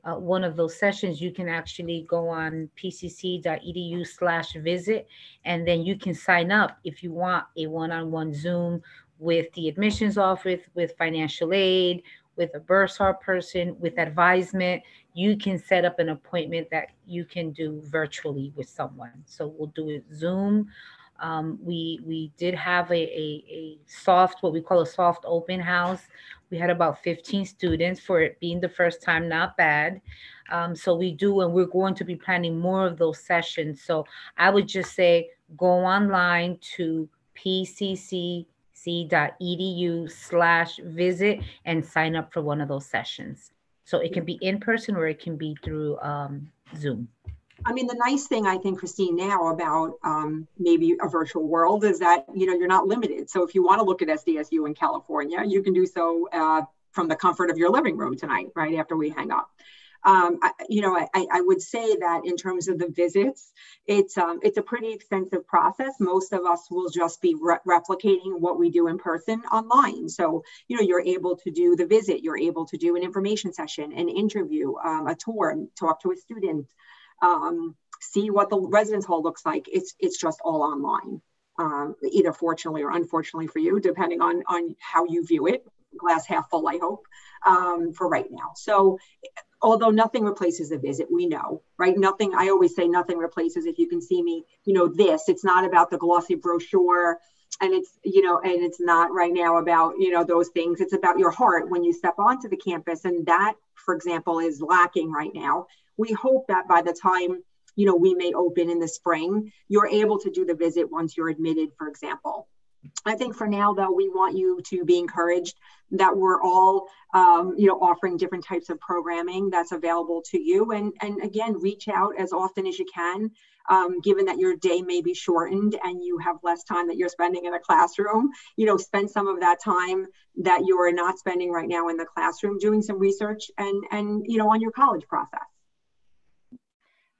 uh, one of those sessions, you can actually go on pcc.edu slash visit, and then you can sign up if you want a one-on-one Zoom with the admissions office, with financial aid, with a bursar person, with advisement. You can set up an appointment that you can do virtually with someone. So we'll do it Zoom Um, we we did have a, a, a soft, what we call a soft open house. We had about 15 students for it being the first time, not bad. Um, so we do, and we're going to be planning more of those sessions. So I would just say go online to pccc.edu slash visit and sign up for one of those sessions. So it can be in person or it can be through um, Zoom. I mean, the nice thing I think, Christine, now about um, maybe a virtual world is that you know you're not limited. So if you want to look at SDSU in California, you can do so uh, from the comfort of your living room tonight, right after we hang up. Um, I, you know, I, I, would say that in terms of the visits, it's um, it's a pretty extensive process. Most of us will just be re replicating what we do in person online. So, you know, you're able to do the visit, you're able to do an information session, an interview, um, a tour, talk to a student, um, see what the residence hall looks like. It's it's just all online, um, either fortunately or unfortunately for you, depending on on how you view it. Glass half full, I hope, um, for right now. So, although nothing replaces a visit, we know, right? Nothing. I always say nothing replaces. If you can see me, you know this. It's not about the glossy brochure and it's you know and it's not right now about you know those things it's about your heart when you step onto the campus and that for example is lacking right now we hope that by the time you know we may open in the spring you're able to do the visit once you're admitted for example I think for now, though, we want you to be encouraged that we're all, um, you know, offering different types of programming that's available to you. And, and again, reach out as often as you can, um, given that your day may be shortened and you have less time that you're spending in a classroom. You know, spend some of that time that you're not spending right now in the classroom doing some research and, and you know, on your college process.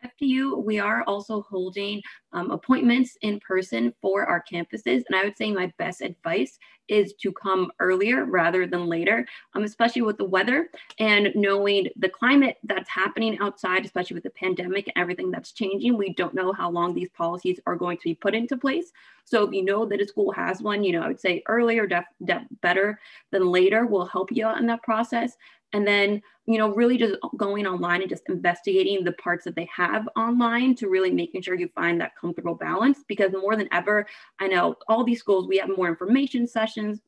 FDU, we are also holding um, appointments in person for our campuses. And I would say my best advice is to come earlier rather than later, um, especially with the weather and knowing the climate that's happening outside, especially with the pandemic and everything that's changing. We don't know how long these policies are going to be put into place. So if you know that a school has one, you know, I would say earlier, def, def better than later will help you out in that process and then you know really just going online and just investigating the parts that they have online to really making sure you find that comfortable balance because more than ever i know all these schools we have more information sessions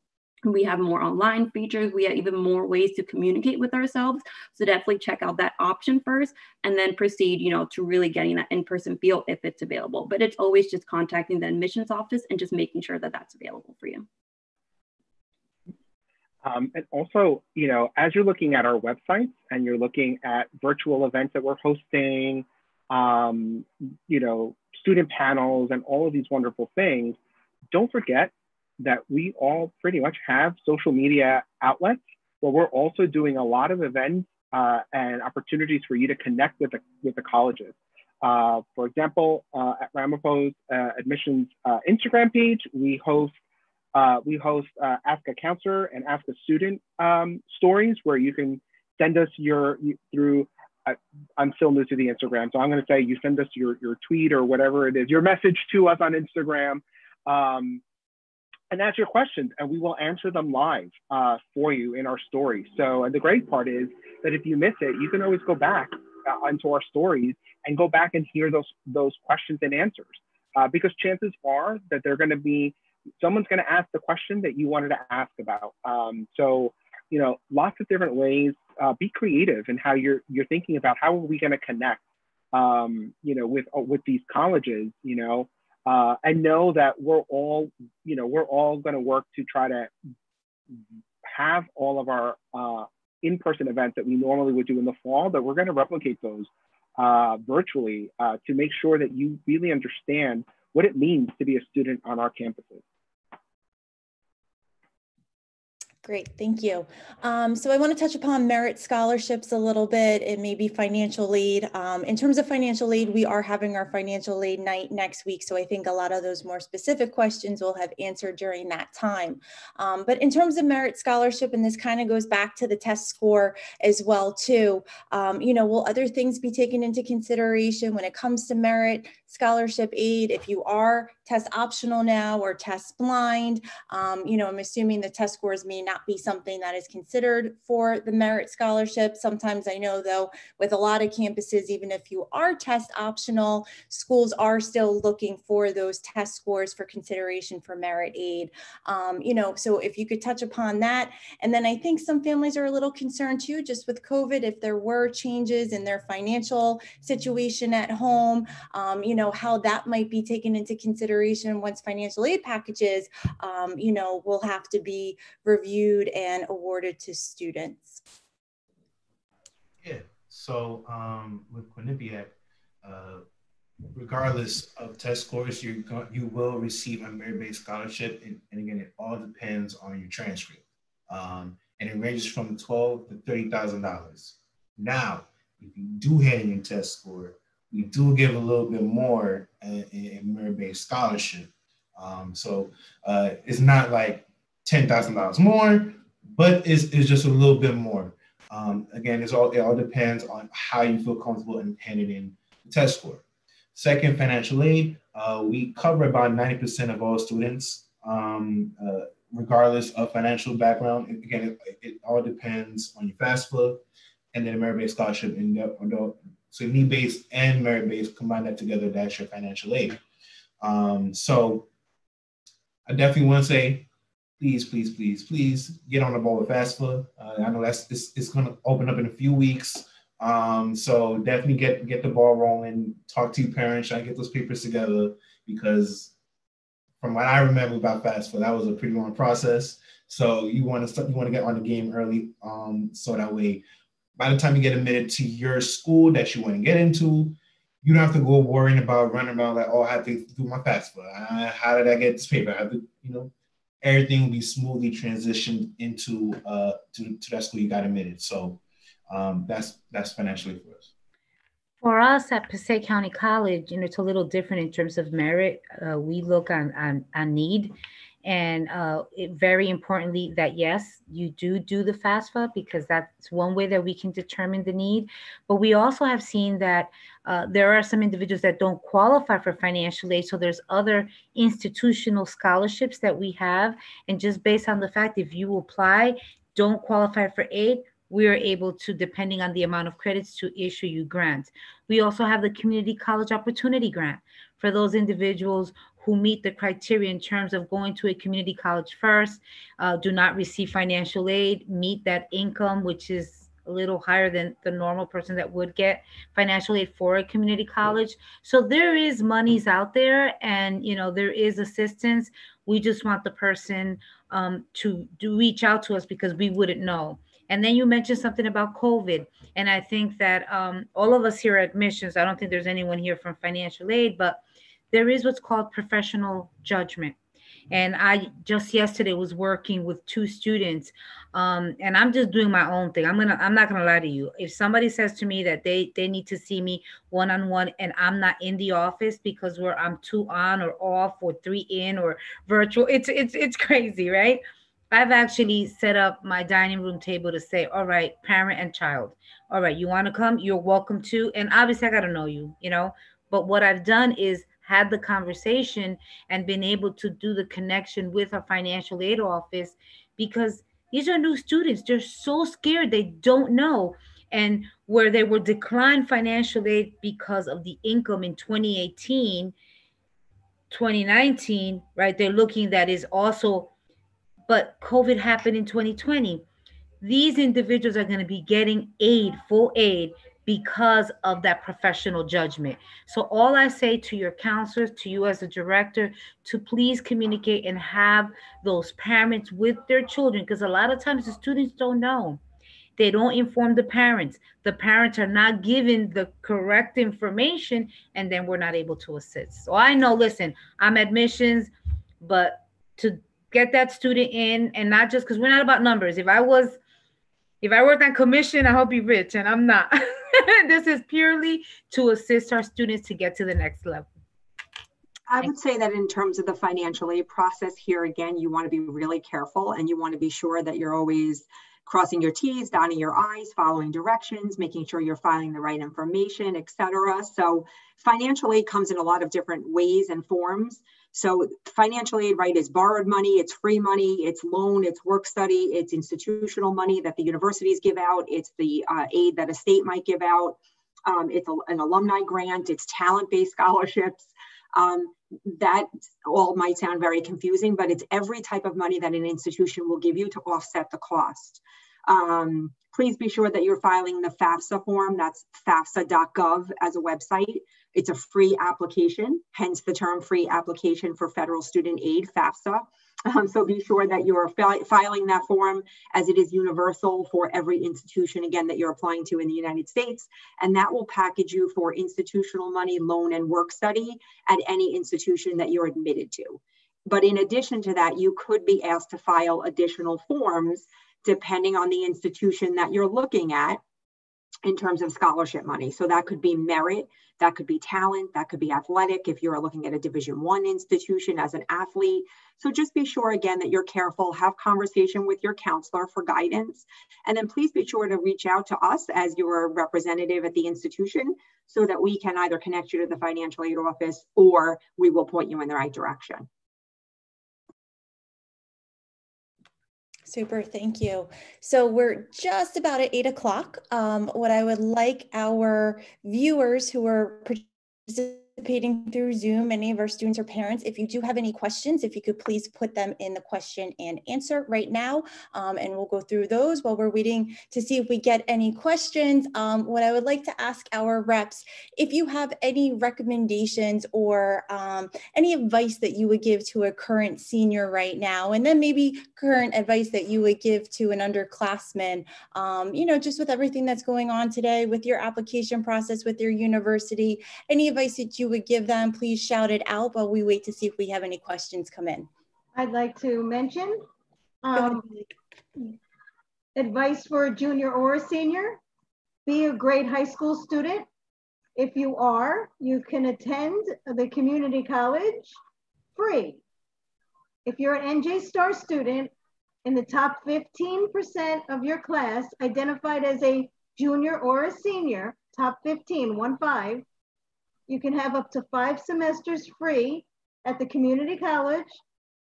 we have more online features we have even more ways to communicate with ourselves. So definitely check out that option first and then proceed you know to really getting that in-person feel if it's available. But it's always just contacting the admissions office and just making sure that that's available for you um, and also, you know, as you're looking at our websites and you're looking at virtual events that we're hosting, um, you know, student panels and all of these wonderful things, don't forget that we all pretty much have social media outlets but we're also doing a lot of events uh, and opportunities for you to connect with the, with the colleges. Uh, for example, uh, at Ramapo's uh, admissions uh, Instagram page, we host uh, we host uh, Ask a Counselor and Ask a Student um, stories where you can send us your through. Uh, I'm still new to the Instagram, so I'm going to say you send us your your tweet or whatever it is, your message to us on Instagram, um, and ask your questions, and we will answer them live uh, for you in our story. So, the great part is that if you miss it, you can always go back uh, into our stories and go back and hear those those questions and answers, uh, because chances are that they're going to be someone's going to ask the question that you wanted to ask about. Um, so, you know, lots of different ways. Uh, be creative in how you're you're thinking about how are we going to connect, um, you know, with uh, with these colleges, you know, uh, and know that we're all, you know, we're all going to work to try to have all of our uh, in-person events that we normally would do in the fall. That we're going to replicate those uh, virtually uh, to make sure that you really understand what it means to be a student on our campuses. Great, thank you. Um, so I want to touch upon merit scholarships a little bit and maybe financial aid. Um, in terms of financial aid, we are having our financial aid night next week. So I think a lot of those more specific questions will have answered during that time. Um, but in terms of merit scholarship, and this kind of goes back to the test score as well too, um, you know, will other things be taken into consideration when it comes to merit scholarship aid if you are test optional now or test blind? Um, you know, I'm assuming the test scores may not be something that is considered for the merit scholarship. Sometimes I know though, with a lot of campuses, even if you are test optional, schools are still looking for those test scores for consideration for merit aid. Um, you know, so if you could touch upon that. And then I think some families are a little concerned too, just with COVID, if there were changes in their financial situation at home, um, you know, how that might be taken into consideration once financial aid packages, um, you know, will have to be reviewed and awarded to students. Yeah, so um, with Quinnipiac, uh, regardless of test scores, you you will receive a merit-based scholarship, and, and, again, it all depends on your transcript, um, and it ranges from twelve to thirty thousand dollars. Now, if you do have your test score, we do give a little bit more in, in merit-based scholarship. Um, so uh, it's not like ten thousand dollars more, but it's, it's just a little bit more. Um, again, it's all it all depends on how you feel comfortable in handing in the test score. Second, financial aid. Uh, we cover about 90% of all students, um, uh, regardless of financial background. Again, it, it, all depends on your FAFSA and then merit-based scholarship. And so need-based and merit-based, combine that together, that's your financial aid. Um, so I definitely want to say, please, please, please, please get on the ball with FAFSA. Uh, I know that's it's, it's going to open up in a few weeks. Um, so definitely get get the ball rolling. Talk to your parents, try to get those papers together because from what I remember about FAFSA, that was a pretty long process. So you want to you want to get on the game early, um, so that way by the time you get admitted to your school that you want to get into, you don't have to go worrying about running around like, oh, I have to do my FAFSA. How did I get this paper? I have to, you know, everything will be smoothly transitioned into uh to, to that school you got admitted. So um, that's that's financially for us. For us at Passaic County College, you know, it's a little different in terms of merit. Uh, we look on, on on need and uh, it, very importantly that yes you do do the fafsa because that's one way that we can determine the need. But we also have seen that uh, there are some individuals that don't qualify for financial aid. So there's other institutional scholarships that we have. And just based on the fact if you apply don't qualify for aid we are able to, depending on the amount of credits, to issue you grants. We also have the Community College Opportunity Grant. For those individuals who meet the criteria in terms of going to a community college first, uh, do not receive financial aid, meet that income, which is a little higher than the normal person that would get financial aid for a community college. So there is monies out there and, you know, there is assistance. We just want the person um, to, to reach out to us because we wouldn't know. And then you mentioned something about COVID. And I think that um, all of us here at admissions, I don't think there's anyone here from financial aid, but there is what's called professional judgment. And I just yesterday was working with two students, um, and I'm just doing my own thing. I'm gonna, I'm not gonna lie to you. If somebody says to me that they they need to see me one on one, and I'm not in the office because where I'm two on or off or three in or virtual, it's it's it's crazy, right? I've actually set up my dining room table to say, all right, parent and child, all right, you want to come? You're welcome to. And obviously, I got to know you, you know. But what I've done is had the conversation and been able to do the connection with our financial aid office because these are new students. They're so scared, they don't know. And where they were declined financial aid because of the income in 2018, 2019, right? They're looking that is also, but COVID happened in 2020. These individuals are going to be getting aid, full aid, because of that professional judgment. So, all I say to your counselors, to you as a director, to please communicate and have those parents with their children, because a lot of times the students don't know. They don't inform the parents. The parents are not given the correct information, and then we're not able to assist. So, I know, listen, I'm admissions, but to get that student in, and not just because we're not about numbers. If I was, if I worked on commission, I hope you're rich, and I'm not. (laughs) (laughs) this is purely to assist our students to get to the next level. I would say that in terms of the financial aid process here, again, you want to be really careful and you want to be sure that you're always crossing your T's, dotting your I's, following directions, making sure you're filing the right information, etc. So financial aid comes in a lot of different ways and forms. So financial aid, right, is borrowed money, it's free money, it's loan, it's work study, it's institutional money that the universities give out, it's the uh, aid that a state might give out, um, it's a, an alumni grant, it's talent-based scholarships. Um, that all might sound very confusing, but it's every type of money that an institution will give you to offset the cost. Um, please be sure that you're filing the FAFSA form. That's fafsa.gov as a website. It's a free application, hence the term free application for federal student aid, FAFSA. Um, so be sure that you're fi filing that form as it is universal for every institution, again, that you're applying to in the United States. And that will package you for institutional money, loan, and work study at any institution that you're admitted to. But in addition to that, you could be asked to file additional forms depending on the institution that you're looking at in terms of scholarship money. So that could be merit, that could be talent, that could be athletic if you're looking at a division one institution as an athlete. So just be sure again that you're careful, have conversation with your counselor for guidance. And then please be sure to reach out to us as your representative at the institution so that we can either connect you to the financial aid office or we will point you in the right direction. Super, thank you. So we're just about at eight o'clock. Um, what I would like our viewers who are participating through Zoom, any of our students or parents, if you do have any questions, if you could please put them in the question and answer right now, um, and we'll go through those while we're waiting to see if we get any questions. Um, what I would like to ask our reps, if you have any recommendations or um, any advice that you would give to a current senior right now, and then maybe current advice that you would give to an underclassman, um, you know, just with everything that's going on today with your application process, with your university, any advice that you would give them, please shout it out while we wait to see if we have any questions come in. I'd like to mention um, advice for a junior or a senior. Be a great high school student. If you are, you can attend the community college free. If you're an NJ STAR student in the top 15% of your class identified as a junior or a senior, top 15, one five, you can have up to five semesters free at the community college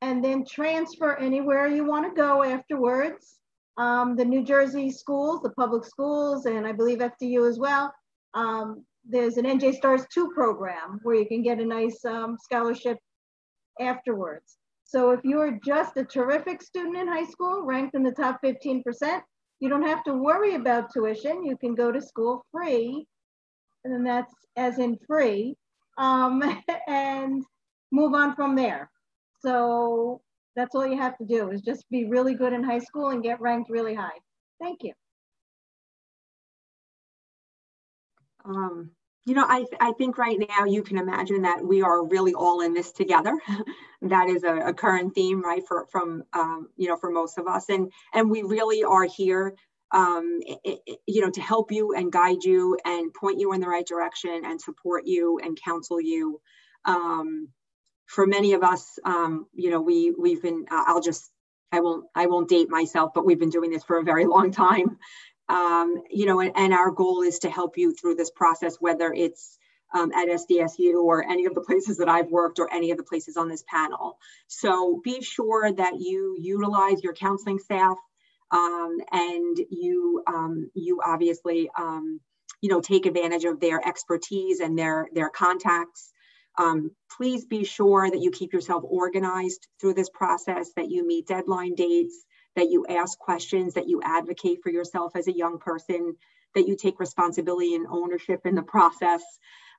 and then transfer anywhere you want to go afterwards. Um, the New Jersey schools, the public schools, and I believe FDU as well. Um, there's an NJ Stars 2 program where you can get a nice um, scholarship afterwards. So if you're just a terrific student in high school, ranked in the top 15%, you don't have to worry about tuition. You can go to school free and that's as in free, um, (laughs) and move on from there. So that's all you have to do is just be really good in high school and get ranked really high. Thank you. Um, you know, I, I think right now you can imagine that we are really all in this together. (laughs) that is a, a, current theme, right, for from um, you know for most of us, and and we really are here um, it, it, you know, to help you and guide you and point you in the right direction and support you and counsel you. Um, for many of us, um, you know, we we've been. Uh, I'll just I won't I won't date myself, but we've been doing this for a very (laughs) long time. Um, you know, and, and, our goal is to help you through this process, whether it's um, at SDSU or any of the places that I've worked or any of the places on this panel. So be sure that you utilize your counseling staff um, and you um, you obviously um, you know take advantage of their expertise and their their contacts. Um, please be sure that you keep yourself organized through this process, that you meet deadline dates, that you ask questions, that you advocate for yourself as a young person, that you take responsibility and ownership in the process.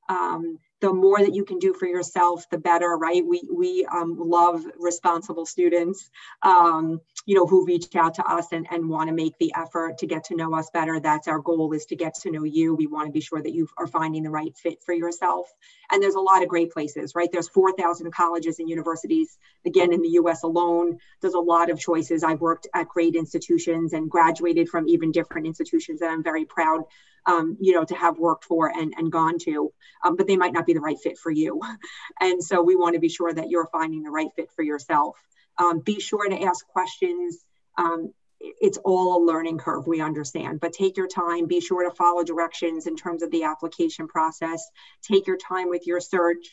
Um, the more that you can do for yourself, the better, right? We we um, love responsible students, um, you know, who reach out to us and, and want to make the effort to get to know us better. That's our goal is to get to know you. We want to be sure that you are finding the right fit for yourself. And there's a lot of great places, right? There's 4,000 colleges and universities, again, in the US alone. There's a lot of choices. I've worked at great institutions and graduated from even different institutions that I'm very proud um, you know, to have worked for and, and gone to, um, but they might not be the right fit for you. (laughs) And so we want to be sure that you're finding the right fit for yourself. Um, be sure to ask questions. Um, it's all a learning curve, we understand, but take your time. Be sure to follow directions in terms of the application process. Take your time with your search.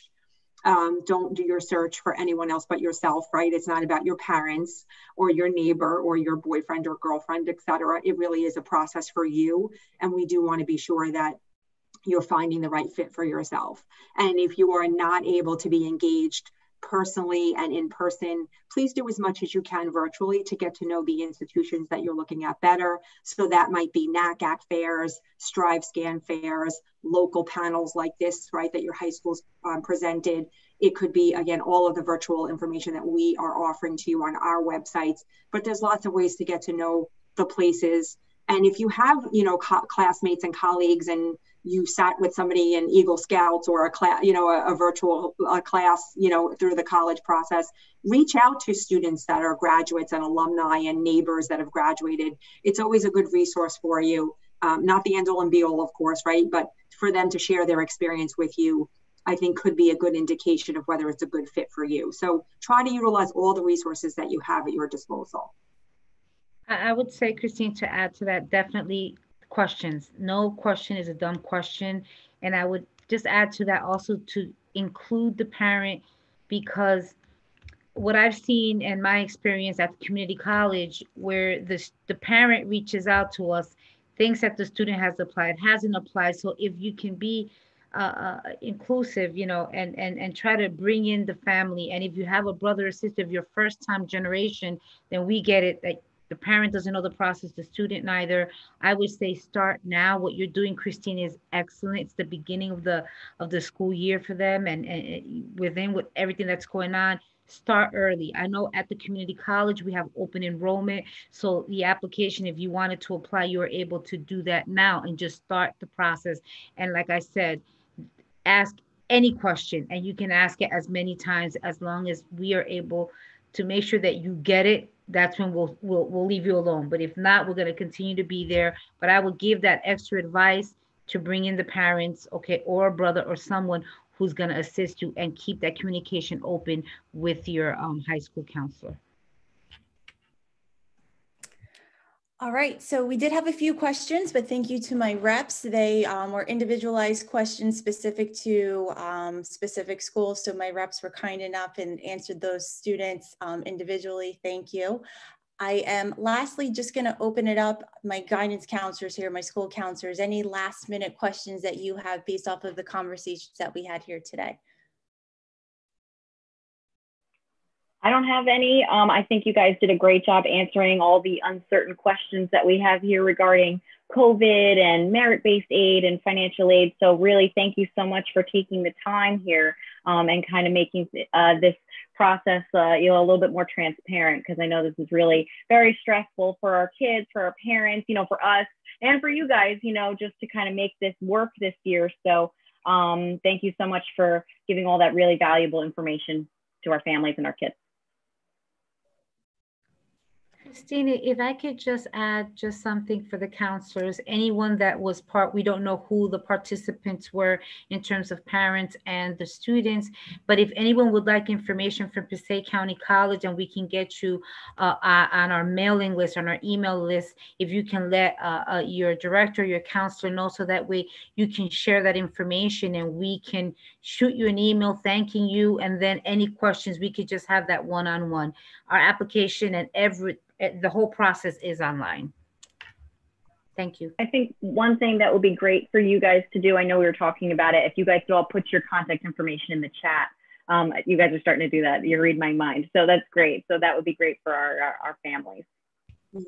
Um, don't do your search for anyone else but yourself, right? It's not about your parents or your neighbor or your boyfriend or girlfriend, etc. It really is a process for you. And we do want to be sure that you're finding the right fit for yourself. And if you are not able to be engaged personally and in person, please do as much as you can virtually to get to know the institutions that you're looking at better. So that might be NACAC fairs, StriveScan fairs, local panels like this, right, that your high schools um, presented. It could be, again, all of the virtual information that we are offering to you on our websites. But there's lots of ways to get to know the places. And if you have, you know, classmates and colleagues and you sat with somebody in Eagle Scouts or a class, you know, a, a virtual a class, you know, through the college process, reach out to students that are graduates and alumni and neighbors that have graduated. It's always a good resource for you. Um, not the end all and be all, of course, right? But for them to share their experience with you, I think could be a good indication of whether it's a good fit for you. So try to utilize all the resources that you have at your disposal. I would say, Christine, to add to that, definitely questions. No question is a dumb question. And I would just add to that also to include the parent because what I've seen in my experience at the community college, where the, the parent reaches out to us, thinks that the student has applied, hasn't applied. So if you can be uh, uh, inclusive, you know, and, and, and try to bring in the family. And if you have a brother or sister of your first time generation, then we get it that the parent doesn't know the process, the student neither. I would say start now. What you're doing, Christine, is excellent. It's the beginning of the of the school year for them, and, and within with everything that's going on, start early. I know at the community college we have open enrollment, so the application, if you wanted to apply, you are able to do that now and just start the process. And like I said, ask any question, and you can ask it as many times as long as we are able to make sure that you get it that's when we'll we'll we'll leave you alone. But if not, we're going to continue to be there. But I will give that extra advice to bring in the parents, okay, or a brother or someone who's going to assist you and keep that communication open with your um, high school counselor. All right, so we did have a few questions, but thank you to my reps. They um, were individualized questions specific to um, specific schools. So my reps were kind enough and answered those students um, individually. Thank you. I am lastly just going to open it up. My guidance counselors here, my school counselors, any last minute questions that you have based off of the conversations that we had here today? I don't have any. Um, I think you guys did a great job answering all the uncertain questions that we have here regarding COVID and merit-based aid and financial aid. So really, thank you so much for taking the time here um, and kind of making uh, this process, uh, you know, a little bit more transparent because I know this is really very stressful for our kids, for our parents, you know, for us, and for you guys, you know, just to kind of make this work this year. So um, thank you so much for giving all that really valuable information to our families and our kids. Christina, if I could just add just something for the counselors, anyone that was part, we don't know who the participants were in terms of parents and the students, but if anyone would like information from Passaic County College and we can get you uh, uh, on our mailing list, on our email list, if you can let uh, uh, your director, your counselor know so that way you can share that information and we can shoot you an email thanking you. And then any questions, we could just have that one-on-one. -on -one. Our application and every it, the whole process is online. Thank you. I think one thing that would be great for you guys to do, I know we were talking about it, if you guys could all put your contact information in the chat. Um, you guys are starting to do that. You read my mind. So that's great. So that would be great for our, our, our families. Yeah.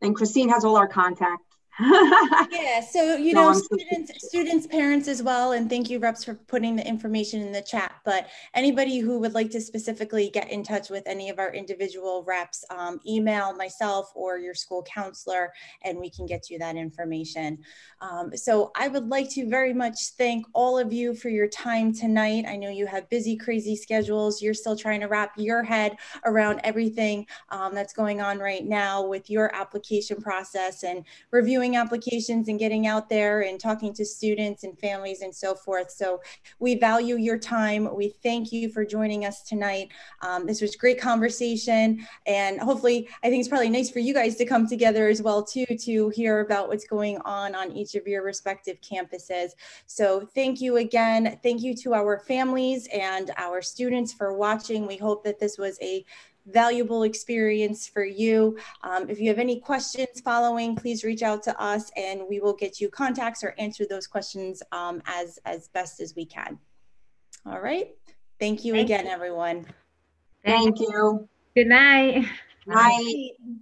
And Christine has all our contact yeah, so you know, students, students, parents as well, and thank you, reps, for putting the information in the chat. But anybody who would like to specifically get in touch with any of our individual reps, um, email myself or your school counselor, and we can get you that information. Um, so I would like to very much thank all of you for your time tonight. I know you have busy, crazy schedules. You're still trying to wrap your head around everything um, that's going on right now with your application process and reviewing reviewing applications and getting out there and talking to students and families and so forth. So we value your time. We thank you for joining us tonight. Um, this was great conversation and hopefully I think it's probably nice for you guys to come together as well too to hear about what's going on on each of your respective campuses. So thank you again. Thank you to our families and our students for watching. We hope that this was a valuable experience for you. Um, if you have any questions following, please reach out to us and we will get you contacts or answer those questions um, as, as best as we can. All right. Thank you Thank again, you. everyone. Thank you. Good night. Night. night.